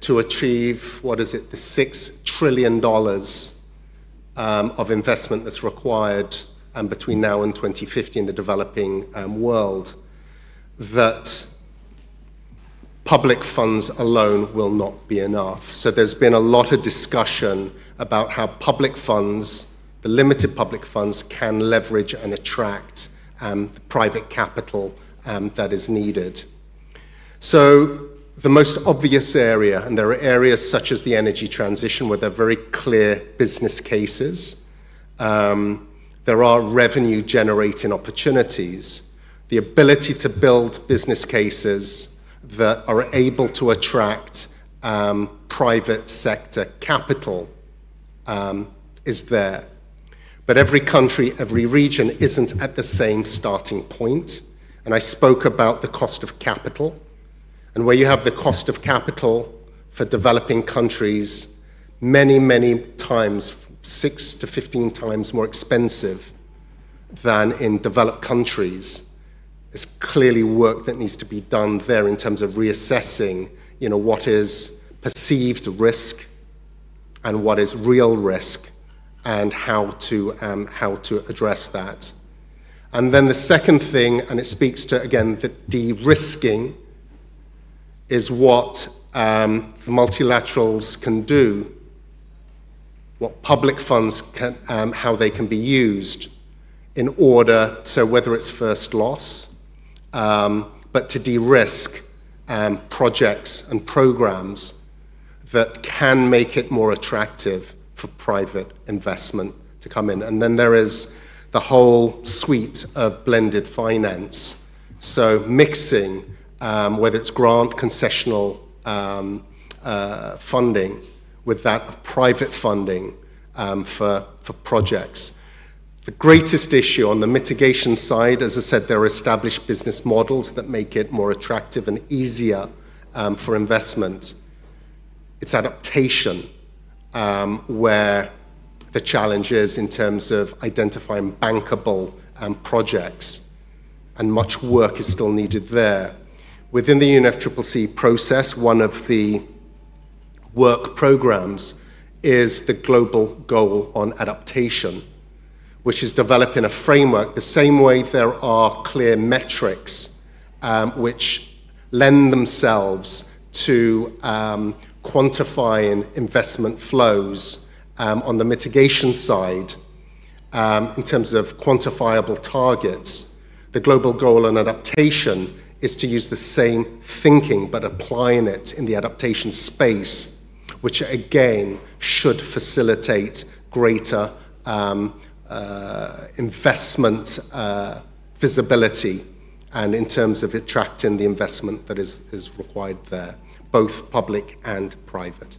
to achieve, what is it, the $6 trillion um, of investment that's required um, between now and 2050 in the developing um, world, that public funds alone will not be enough. So there's been a lot of discussion about how public funds the limited public funds can leverage and attract um, private capital um, that is needed. So the most obvious area, and there are areas such as the energy transition where there are very clear business cases. Um, there are revenue generating opportunities. The ability to build business cases that are able to attract um, private sector capital um, is there. But every country, every region isn't at the same starting point. And I spoke about the cost of capital. And where you have the cost of capital for developing countries, many, many times, six to 15 times more expensive than in developed countries. There's clearly work that needs to be done there in terms of reassessing, you know, what is perceived risk and what is real risk and how to, um, how to address that. And then the second thing, and it speaks to, again, the de-risking, is what um, multilaterals can do, what public funds can, um, how they can be used in order, so whether it's first loss, um, but to de-risk um, projects and programs that can make it more attractive for private investment to come in. And then there is the whole suite of blended finance. So mixing, um, whether it's grant, concessional um, uh, funding, with that of private funding um, for, for projects. The greatest issue on the mitigation side, as I said, there are established business models that make it more attractive and easier um, for investment. It's adaptation, um, where the challenge is in terms of identifying bankable um, projects, and much work is still needed there. Within the UNFCCC process, one of the work programs is the global goal on adaptation which is developing a framework the same way there are clear metrics um, which lend themselves to um, quantifying investment flows um, on the mitigation side um, in terms of quantifiable targets. The global goal on adaptation is to use the same thinking but applying it in the adaptation space, which again should facilitate greater um, uh, investment uh, visibility and in terms of attracting the investment that is, is required there, both public and private.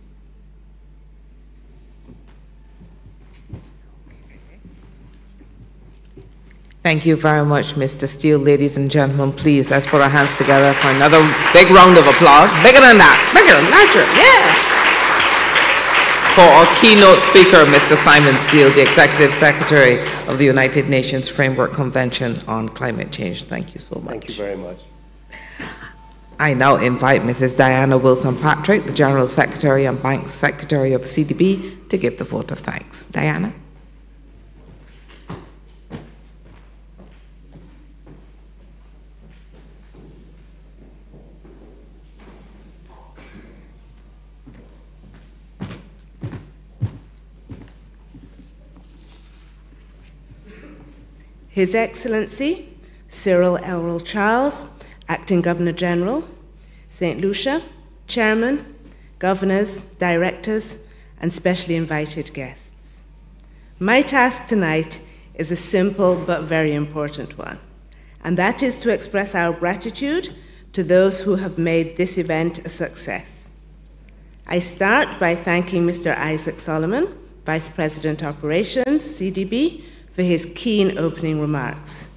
Thank you very much, Mr. Stiell. Ladies and gentlemen, please, let's put our hands together for another big round of applause. Bigger than that, bigger, larger, yeah for our keynote speaker, Mr. Simon Stiell, the Executive Secretary of the United Nations Framework Convention on Climate Change. Thank you so much.
Thank you very much.
I now invite Mrs. Diana Wilson Patrick, the General Secretary and Bank Secretary of CDB, to give the vote of thanks. Diana?
His Excellency Cyril Errol Charles, Acting Governor General, St. Lucia, Chairman, Governors, Directors, and specially invited guests. My task tonight is a simple but very important one, and that is to express our gratitude to those who have made this event a success. I start by thanking Mr. Isaac Solomon, Vice President Operations, CDB, for his keen opening remarks,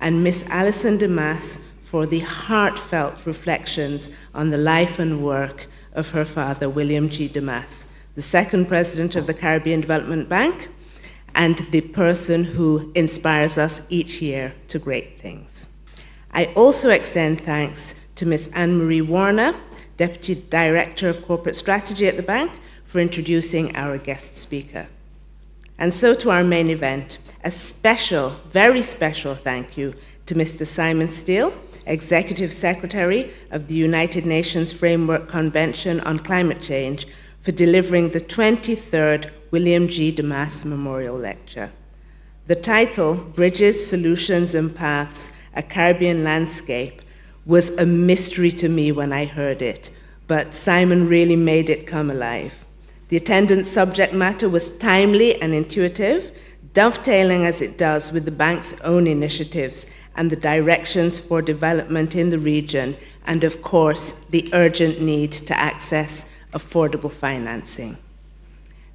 and Miss Alison Demas for the heartfelt reflections on the life and work of her father, William G. Demas, the second president of the Caribbean Development Bank, and the person who inspires us each year to great things. I also extend thanks to Ms. Anne Marie Warner, Deputy Director of Corporate Strategy at the bank, for introducing our guest speaker. And so to our main event, a special, very special thank you to Mr. Simon Stiell, Executive Secretary of the United Nations Framework Convention on Climate Change, for delivering the 23rd William G. Demas Memorial Lecture. The title, Bridges, Solutions, and Paths A Caribbean Landscape, was a mystery to me when I heard it, but Simon really made it come alive. The attendant subject matter was timely and intuitive, dovetailing as it does with the bank's own initiatives and the directions for development in the region, and of course, the urgent need to access affordable financing.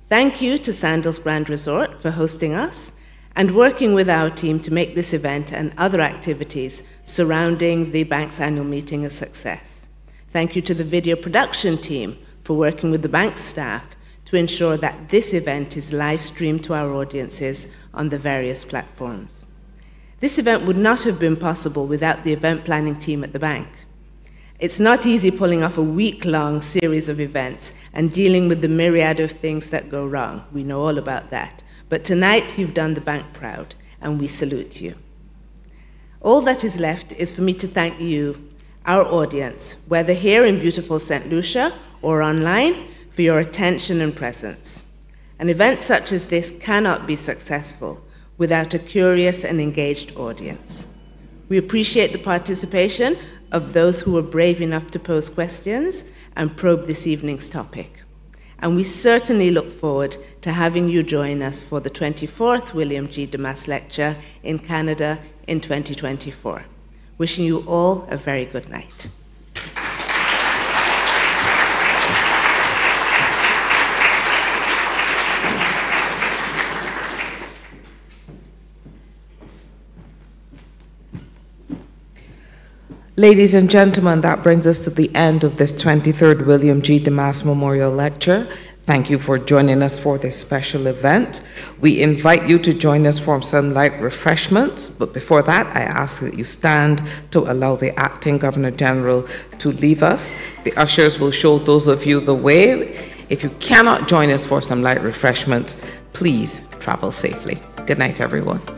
Thank you to Sandals Grand Resort for hosting us and working with our team to make this event and other activities surrounding the bank's annual meeting a success. Thank you to the video production team for working with the bank staff to ensure that this event is live streamed to our audiences on the various platforms. This event would not have been possible without the event planning team at the bank. It's not easy pulling off a week long series of events and dealing with the myriad of things that go wrong. We know all about that. But tonight, you've done the bank proud, and we salute you. All that is left is for me to thank you, our audience, whether here in beautiful St. Lucia or online, for your attention and presence. An event such as this cannot be successful without a curious and engaged audience. We appreciate the participation of those who were brave enough to pose questions and probe this evening's topic. and we certainly look forward to having you join us for the 24th William G. Demas Lecture in Canada in 2024. Wishing you all a very good night.
Ladies and gentlemen, that brings us to the end of this 23rd William G. Demas Memorial Lecture. Thank you for joining us for this special event. We invite you to join us for some light refreshments, but before that, I ask that you stand to allow the Acting Governor General to leave us. The ushers will show those of you the way. If you cannot join us for some light refreshments, please travel safely. Good night, everyone.